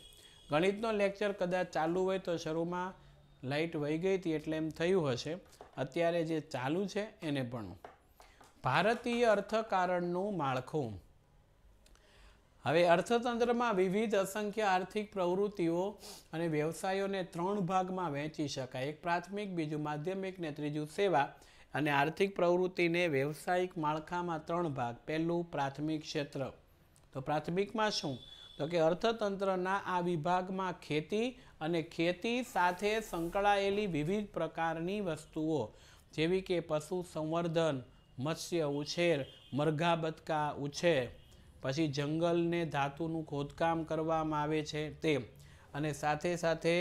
ગણિતનો લેક્ચર કદાચ ચાલુ હોય તો શરૂમાં લાઇટ વહી ગઈ હતી એટલે એમ થયું હશે. અત્યારે જે ચાલુ છે એને ભણો. ભારતીય અર્થકારણનું માળખું. હવે અર્થતંત્રમાં વિવિધ અસંખ્ય આર્થિક પ્રવૃત્તિઓ અને વ્યવસાયોને ત્રણ ભાગમાં વહેંચી શકાય. એક પ્રાથમિક, બીજું માધ્યમિક ને ત્રીજું સેવા. અને આર્થિક પ્રવૃત્તિને વ્યવસાયિક માળખામાં ત્રણ ભાગ. પહેલું પ્રાથમિક ક્ષેત્ર. તો પ્રાથમિકમાં શું? તો કે અર્થતંત્રના આ વિભાગમાં ખેતી અને ખેતી સાથે સંકળાયેલી વિવિધ પ્રકારની વસ્તુઓ, જેવી કે પશુ સંવર્ધન, મત્સ્ય ઉછેર, મરઘા બતકા ઉછેર પછી જંગલને ધાતુનું ખોદકામ કરવામાં આવે છે તે. અને સાથે સાથે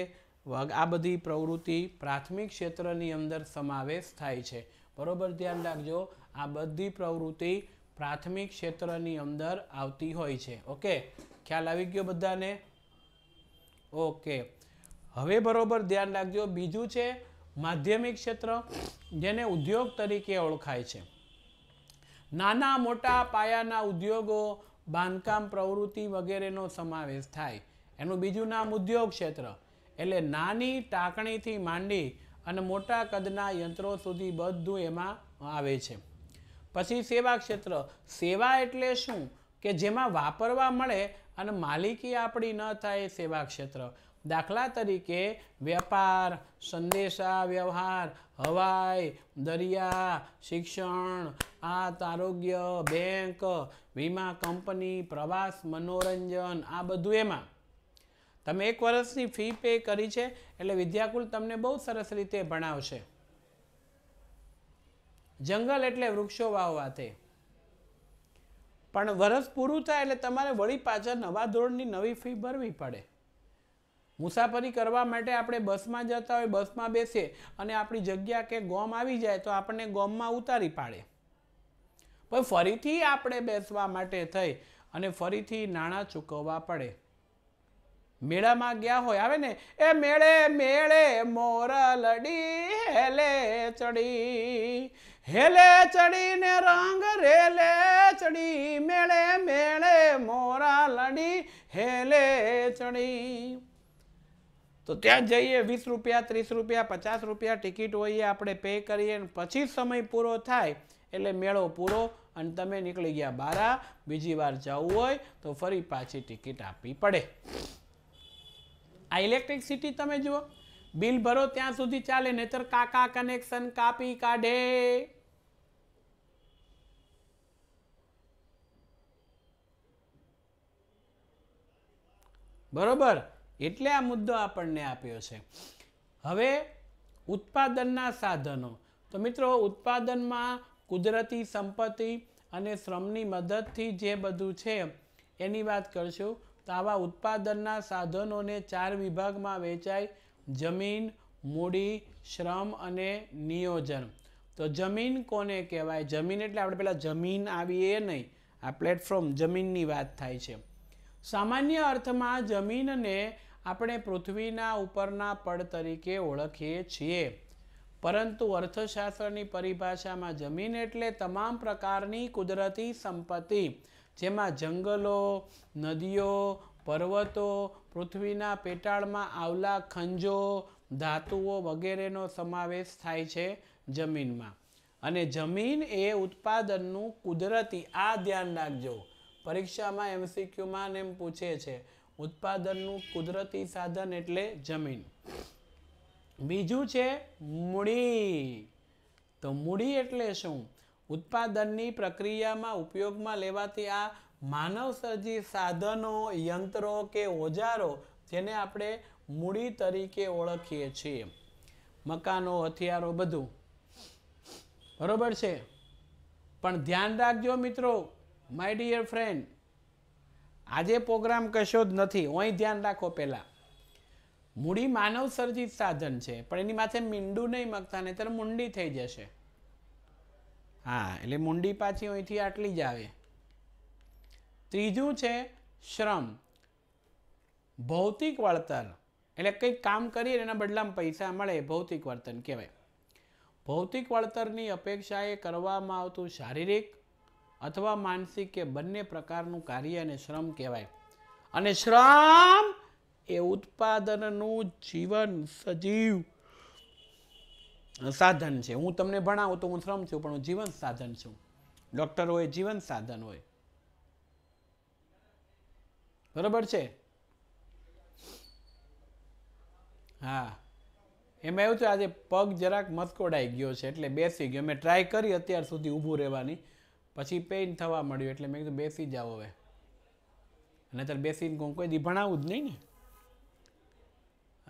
આ બધી પ્રવૃત્તિ પ્રાથમિક ક્ષેત્રની અંદર સમાવેશ થાય છે. બરોબર? ધ્યાન રાખજો. આ બધી પ્રવૃત્તિ પ્રાથમિક ક્ષેત્રની અંદર આવતી હોય છે. ઓકે? ખ્યાલ આવી ગયો બધાને? ઓકે. હવે બરોબર ધ્યાન રાખજો. બીજું છે માધ્યમિક ક્ષેત્ર, જેને ઉદ્યોગ તરીકે ઓળખાય છે. નાના મોટા પાયાના ઉદ્યોગો બાંધકામ પ્રવૃત્તિ વગેરેનો સમાવેશ થાય. એનું બીજું નામ ઉદ્યોગ ક્ષેત્ર. એટલે નાની ટાંકણીથી માંડી અને મોટા કદના યંત્રો સુધી બધું એમાં આવે છે. પછી સેવા ક્ષેત્ર. સેવા એટલે શું? કે જેમાં વાપરવા મળે અને માલિકી આપણી ન થાય એ સેવા ક્ષેત્ર. દાખલા તરીકે વેપાર, સંદેશા, વ્યવહાર, હવાઈ, દરિયા, શિક્ષણ આત આરોગ્ય, બેંક, વીમા કંપની, પ્રવાસ, મનોરંજન, આ બધું એમાં. તમે એક વર્ષની ફી પે કરી છે, એટલે વિદ્યાકુલ તમને બહુ સરસ રીતે ભણાવશે. જંગલ એટલે વૃક્ષો વાવવા તે. પણ વરસ પૂરું થાય એટલે તમારે વળી પાછા નવા ધોરણની નવી ફી ભરવી પડે. મુસાફરી કરવા માટે આપણે બસમાં જતા હોય, બસમાં બેસીએ અને આપણી જગ્યા કે ગોમ આવી જાય તો આપણને ગોમમાં ઉતારી પાડે. પણ ફરીથી આપણે બેસવા માટે થઈ અને ફરીથી નાણાં ચૂકવવા પડે. મેળામાં ગયા હોય, આવે ને? એ મેળે મેળે મોરલડી હેલે ચડી, હેલે ચડીને રંગ રેલે ચડી, મેળે મેળે મોરા લડી, હેલે ચડી. તો ત્યાં જઈએ, વીસ રૂપિયા, ત્રીસ રૂપિયા, પચાસ રૂપિયા ટિકિટ હોય આપણે પે કરીએ અને પછી સમય પૂરો થાય એટલે મેળો પૂરો અને તમે નીકળી ગયા બારા, બીજી વાર જવું હોય તો ફરી પાછી ટિકિટ આપવી પડે. આ ઇલેક્ટ્રિસિટી તમે જુઓ, બિલ ભરો ત્યાં સુધી ચાલે, નહીતર કાકા કનેક્શન કાપી કાઢે. બરોબર? એટલે આ મુદ્દો આપણને આપ્યો છે. હવે ઉત્પાદનના સાધનો. તો મિત્રો, ઉત્પાદનમાં કુદરતી સંપત્તિ અને શ્રમની મદદથી જે બધું છે, એની વાત કરશું. તો આવા ઉત્પાદનના સાધનોને ચાર વિભાગમાં વેચાય જમીન, મૂડી, શ્રમ અને નિયોજન. તો જમીન કોને કહેવાય? જમીન એટલે આપણે પહેલાં જમીન આવી એ નહીં. આ પ્લેટફોર્મ જમીનની વાત થાય છે. સામાન્ય અર્થમાં જમીનને આપણે પૃથ્વીના ઉપરના પડ તરીકે ઓળખીએ છીએ. પરંતુ અર્થશાસ્ત્રની પરિભાષામાં જમીન એટલે તમામ પ્રકારની કુદરતી સંપત્તિ, જેમાં જંગલો, નદીઓ, પર્વતો, પૃથ્વીના પેટાળમાં આવલા ખંજો, ધાતુઓ વગેરેનો સમાવેશ થાય છે જમીનમાં. અને જમીન એ ઉત્પાદનનું કુદરતી, આ ધ્યાન રાખજો. પરીક્ષામાં એમસીક્યુમાં એમ પૂછે છે ઉત્પાદનનું કુદરતી સાધન એટલે જમીન. બીજું છે મૂડી. તો મૂડી એટલે શું? ઉત્પાદનની પ્રક્રિયામાં ઉપયોગમાં લેવાતી આ માનવસર્જી સાધનો, યંત્રો કે ઓજારો જેને આપણે મૂડી તરીકે ઓળખીએ છીએ. મકાનો, હથિયારો બધું. બરોબર છે? પણ ધ્યાન રાખજો મિત્રો માય ડિયર ફ્રેન્ડ આજે પ્રોગ્રામ કશો જ નથી અહીં ધ્યાન રાખો પહેલાં. મૂડી માનવ સર્જિત સાધન છે, પણ એની માથે મીંડું નહીં મગતા નહીં ત્યારે મુંડી થઈ જશે. હા, એટલે મુંડી પાછી અહીંથી આટલી જ આવે. ત્રીજું છે શ્રમ. ભૌતિક વળતર. એટલે કંઈક કામ કરીએ એના બદલામાં પૈસા મળે, ભૌતિક વર્તન કહેવાય. ભૌતિક વળતરની અપેક્ષાએ કરવામાં આવતું શારીરિક અથવા માનસિક કે બંને પ્રકારનું કાર્ય અને શ્રમ કહેવાય. અને શ્રમ એ ઉત્પાદનનું જીવન સજીવ સાધન છે. હું તમને ભણાવું તો હું શ્રમ છું, પણ હું જીવન સાધન છું. ડૉક્ટર હોય, જીવન સાધન હોય. બરોબર છે? હા. એમાં એવું છે, આજે પગ જરાક મસ્કોડાઈ ગયો છે, એટલે બેસી ગયો. મેં ટ્રાય કરી, અત્યાર સુધી ઊભું રહેવાની. પછી પેઇન થવા મળ્યું એટલે મેં કીધું બેસી જાઓ હવે. અને ત્યારે બેસીને કહું, કોઈ દી ભણાવું જ નહીં ને.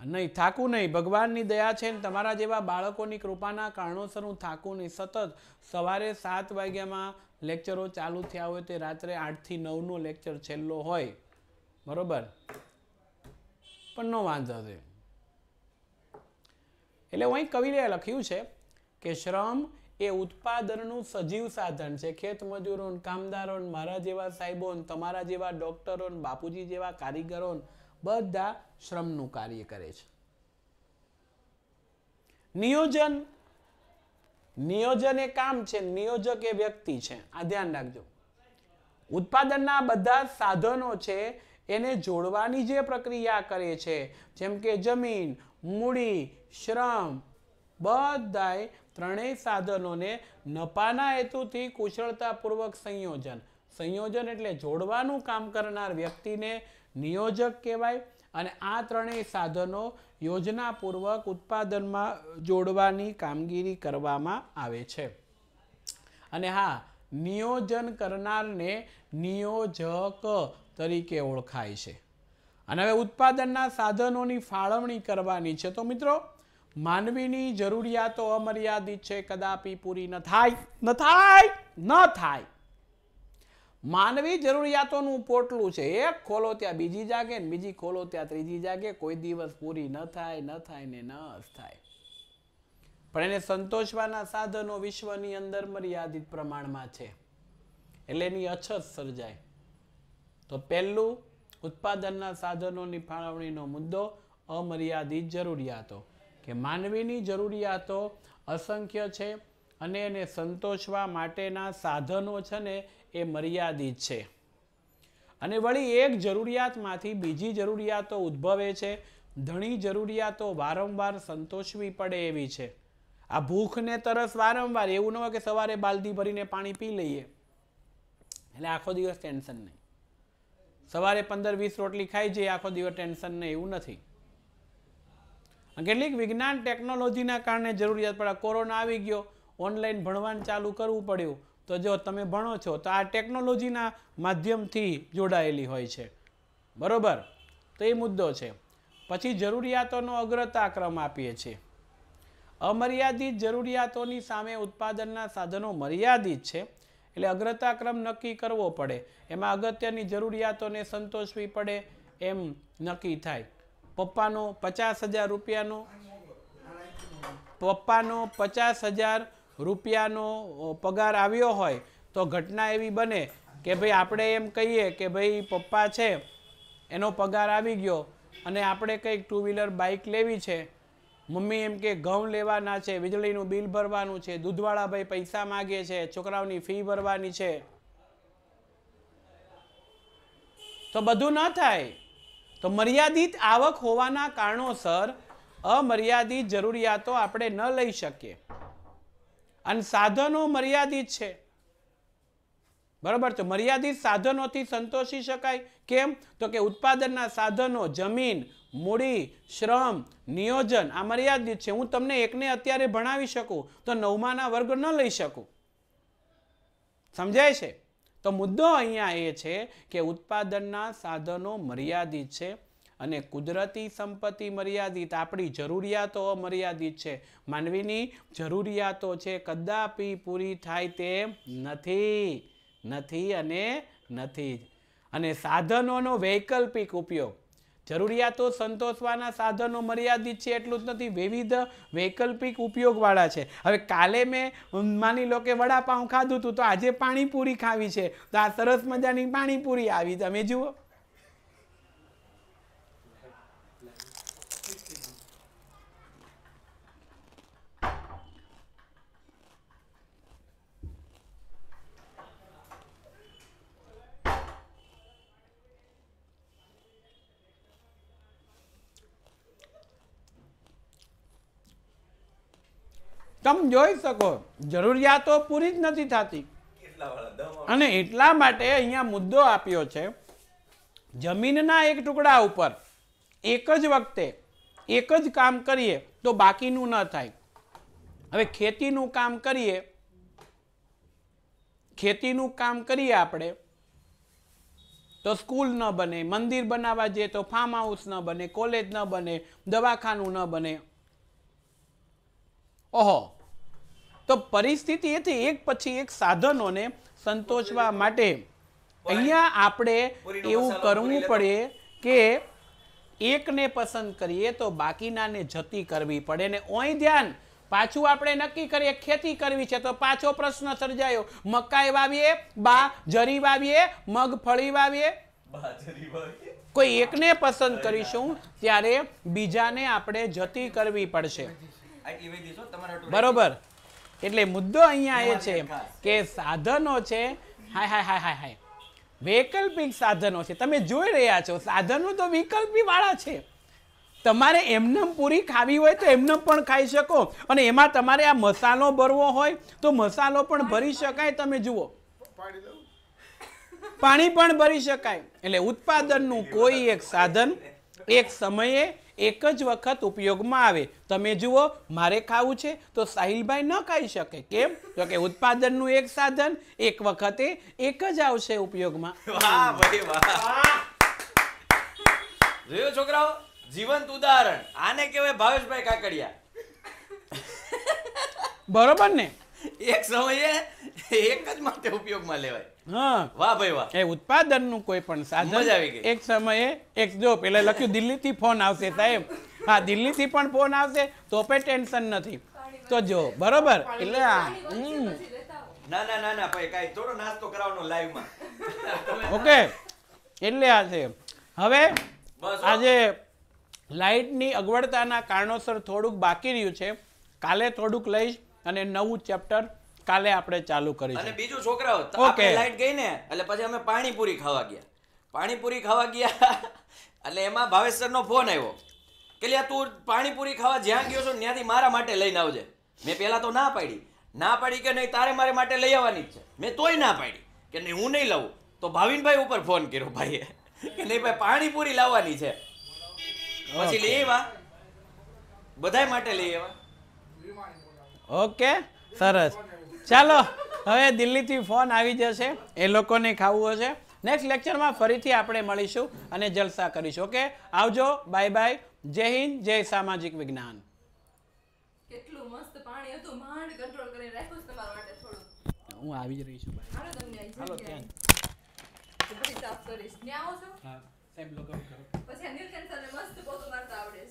નહીં, થાકું નહીં. ભગવાનની દયા છે ને તમારા જેવા બાળકોની કૃપાના કારણોસર હું થાકું નહીં. સતત સવારે સાત વાગ્યામાં લેક્ચરો ચાલુ થયા હોય તે રાત્રે આઠથી નવનો લેક્ચર છેલ્લો હોય. બરોબર? પણ નો વાંધો છે એટલે હું અહીં કવિએ લખ્યું છે કે શ્રમ એ ઉત્પાદનનું સજીવ સાધન છે. ખેત મજૂરો કામદારો મારા જેવા સાહેબો તમારા જેવા ડોક્ટરો બાપુજી જેવા કારીગરો બધા શ્રમનું કાર્ય કરે છે. નિયોજન નિયોજન એ કામ છે, નિયોજક એ વ્યક્તિ છે. આ ધ્યાન રાખજો. ઉત્પાદનના બધા સાધનો છે, એને જોડવાની જે પ્રક્રિયા કરે છે, જેમ કે જમીન, મૂડી, શ્રમ, બધાય ત્રણેય સાધનોને નફાના હેતુથી કુશળતાપૂર્વક સંયોજન. સંયોજન એટલે જોડવાનું કામ કરનાર વ્યક્તિને નિયોજક કહેવાય અને આ ત્રણેય સાધનો યોજનાપૂર્વક ઉત્પાદનમાં જોડવાની કામગીરી કરવામાં આવે છે. અને હા, નિયોજન કરનારને નિયોજક તરીકે ઓળખાય છે. અને હવે ઉત્પાદનના સાધનોની ફાળવણી કરવાની છે. તો મિત્રો માનવીની જરૂરિયાતો અમર્યાદિત છે, કદાપી પૂરી ન થાય. ન થાય ન થાય. માનવી જરૂરિયાતોનું પોટલું છે, એક ખોલો ત્યાં બીજી જાગે ને બીજી ખોલો ત્યાં ત્રીજી જાગે, કોઈ દિવસ પૂરી ન થાય ન થાય ને ન થાય. પણ એને સંતોષવાના સાધનો વિશ્વની અંદર મર્યાદિત પ્રમાણમાં છે. એટલે એની અછત સર્જાય. તો પહેલું, ઉત્પાદનના સાધનોની ફાળવણીનો મુદ્દો, અમર્યાદિત જરૂરિયાતો. કે માનવીની જરૂરિયાતો અસંખ્ય છે અને એને સંતોષવા માટેના સાધનો છે ને એ મર્યાદિત છે. અને વળી એક જરૂરિયાતમાંથી બીજી જરૂરિયાતો ઉદ્ભવે છે. ઘણી જરૂરિયાતો વારંવાર સંતોષવી પડે એવી છે. આ ભૂખને તરસ વારંવાર એવું ન હોય કે સવારે બાલદી ભરીને પાણી પી લઈએ. એટલે આખો દિવસ ટેન્શન નહીં. સવારે પંદર વીસ રોટલી ખાઈ જઈએ, આખો દિવસ ટેન્શન નહીં, એવું નથી. કેટલીક વિજ્ઞાન ટેકનોલોજીના કારણે જરૂરિયાત પડે. કોરોના આવી ગયો, ઓનલાઈન ભણવાનું ચાલુ કરવું પડ્યું. તો જો તમે ભણો છો, તો આ ટેકનોલોજીના માધ્યમથી જોડાયેલી હોય છે. બરોબર? તો એ મુદ્દો છે. પછી જરૂરિયાતોનો અગ્રતા ક્રમ આપીએ છીએ. અમર્યાદિત જરૂરિયાતોની સામે ઉત્પાદનના સાધનો મર્યાદિત છે, એટલે અગ્રતા ક્રમ નક્કી કરવો પડે. એમાં અગત્યની જરૂરિયાતોને સંતોષવી પડે એમ નક્કી થાય. પપ્પાનો પચાસ હજાર રૂપિયાનો પપ્પાનો પચાસ હજાર રૂપિયાનો પગાર આવ્યો હોય તો ઘટના એવી બને કે ભાઈ આપણે એમ કહીએ કે ભાઈ પપ્પા છે, એનો પગાર આવી ગયો અને આપણે કંઈક ટુ વ્હીલર બાઇક લેવી છે. મમ્મી એમ કે ઘઉં લેવાના છે, વીજળીનું બિલ ભરવાનું છે, દૂધવાળા ભાઈ પૈસા માગે છે, છોકરાઓની ફી ભરવાની છે. તો બધું ન થાય. તો મર્યાદિત આવક હોવાના કારણોસર અમર્યાદિત જરૂરિયાતો આપણે ન લઈ શકીએ. અને સાધનો મર્યાદિત છે. બરાબર? તો મર્યાદિત સાધનોથી સંતોષી શકાય. કેમ? તો કે ઉત્પાદનના સાધનો, જમીન, મૂડી, શ્રમ, નિયોજન આ મર્યાદિત છે. હું તમને એકને અત્યારે ભણાવી શકું તો નવમાના વર્ગ ન લઈ શકું. સમજાય છે? તો મુદ્દો અહીંયા એ છે કે ઉત્પાદનના સાધનો મર્યાદિત છે અને કુદરતી સંપત્તિ મર્યાદિત. આપણી જરૂરિયાતો મર્યાદિત છે. માનવીની જરૂરિયાતો છે કદાપી પૂરી થાય તેમ નથી. નથી અને નથી અને સાધનોનો વૈકલ્પિક ઉપયોગ જરૂરિયાતો સંતોષવાના સાધનો મર્યાદિત છે એટલું જ નથી, વિવિધ વૈકલ્પિક ઉપયોગવાળા છે. હવે કાલે મેં માની લો કે વડાપાઉં ખાધું હતું તો આજે પાણીપુરી ખાવી છે. તો આ સરસ મજાની પાણીપુરી આવી. તમે જુઓ. તમે જોઈ શકો, જરૂરિયાતો પૂરી જ નથી થતી. અને એટલા માટે અહીંયા મુદ્દો આપ્યો છે, જમીનના એક ટુકડા ઉપર એક જ વખતે એક જ કામ કરીએ તો બાકીનું ન થાય. હવે ખેતીનું કામ કરીએ, ખેતીનું કામ કરીએ આપણે, તો સ્કૂલ ન બને, મંદિર બનાવવા જઈએ તો ફાર્મ હાઉસ ન બને કોલેજ ન બને, દવાખાનું ન બને. ઓહો. તો પરિસ્થિતિ એથી એક પછી એક સાધનોને સંતોષવા માટે અહીંયા આપણે એવું કરવું પડે કે એકને પસંદ કરીએ તો બાકીનાને જતી કરવી પડે ને ઓય ધ્યાન, પાછું આપણે નક્કી કરીએ ખેતી કરવી છે તો પાછો પ્રશ્ન સર્જાયો. મકાઈ વાવીએ, બા જરી વાવીએ મગફળી વાવીએ. કોઈ એકને પસંદ કરીશું ત્યારે બીજાને આપણે જતી કરવી પડશે. બરોબર. એટલે મુદ્દો અહીંયા એ છે કે સાધનો છે હાય હાય હાય હાય હાય. વૈકલ્પિક સાધનો છે. તમે જોઈ રહ્યા છો સાધનો તો વિકલ્પી વાળા છે. તમારે એમને પૂરી ખાવી હોય તો એમને પણ ખાઈ શકો. અને એમાં તમારે આ મસાલો ભરવો હોય તો મસાલો પણ ભરી શકાય. તમે જુઓ. પાણી પણ ભરી શકાય. એટલે ઉત્પાદનનું કોઈ એક સાધન એક સમયે એક જ વખત ઉપયોગમાં આવે. તમે જુઓ મારે ખાવું છે તો સાહિલભાઈ ન ખાઈ શકે. કેમ? તો કે ઉત્પાદનનું એક સાધન એક વખતે એક જ આવશે ઉપયોગમાં. વાહ ભાઈ વાહ. જોયો છોકરાઓ? જીવંત ઉદાહરણ. આને કહેવાય ભાવેશભાઈ કાકડિયા. બરોબર ને? એક સમયે એક જ માટે ઉપયોગમાં લેવાય. હા. વાહ ભાઈ વાહ. એ ઉત્પાદનનું કોઈ પણ સાધન મજા આવી ગઈ. એક સમયે એક જો પેલા લખ્યું દિલ્હીથી ફોન આવશે સાહેબ. હા દિલ્હીથી પણ ફોન આવશે તો પણ ટેન્શન નથી. તો જો બરોબર? એટલે ના ના ના ના ભાઈ કાંઈ થોડો નાસ્તો કરાવવાનો લાઈવમાં. ઓકે. એટલે આ છે. હવે આજે લાઇટની અગવડતાના કારણોસર થોડુંક બાકી રહ્યું છે. કાલે થોડુંક લઈશ અને નવું ચેપ્ટર કાલે આપણે ચાલુ અને બીજું છોકરાઓ ઓકે લાઈટ ગઈ ને એટલે પછી અમે પાણીપુરી ખાવા ગયા. પાણીપુરી ખાવા ગયા એટલે એમાં ભાવેશ સરનો ફોન આવ્યો. કે લ્યા તું પાણીપુરી ખાવા જ્યાં ગયો છો ત્યાંથી મારા માટે લઈને આવજે. મેં પહેલા તો ના પાડી. ના પાડી કે નહીં તારે મારે માટે લઈ આવવાની જ છે. મેં તોય ના પાડી. કે નહીં હું નહીં લાવું. તો ભાવિનભાઈ ઉપર ફોન કર્યો ભાઈએ. કે નહીં ભાઈ પાણીપુરી લાવવાની છે. પછી લઈ આવ્યા. બધાય માટે લઈ આવ્યા. ઓકે સરસ. ચાલો હવે દિલ્હીથી ફોન આવી જશે. એ લોકોને ખાવું હશે. નેક્સ્ટ લેક્ચરમાં ફરીથી આપણે મળીશું અને જલસા કરીશું ઓકે? આવજો બાય બાય જય હિન્દ જય સામાજિક વિજ્ઞાન. કેટલું મસ્ત પાણી હતું. માંડ કંટ્રોલ કરીને રાખ્યું તમારા માટે થોડું. હું આવી જ રહી છું હાલો તમને હાલો ત્યાં. બધી સાફ કરીશ. ત્યાં આવો છો હા સાહેબ લોકો કરો. પછી આ નીલકંઠને મસ્ત પોતું મારતા આવડે.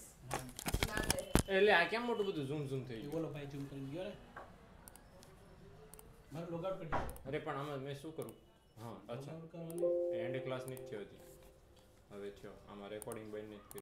છે ના દે. એટલે આ કેમ મોટું બધું ઝૂમ ઝૂમ થઈ ગયું? બોલો ભાઈ ઝૂમ કરી ગયો ને મારું લોગઆઉટ કરી અરે પણ આમાં મેં શું કરું? હા અચ્છા. એન્ડ ક્લાસની જ છે હતી હવે થયો. આમાં રેકોર્ડિંગ બંધ નથી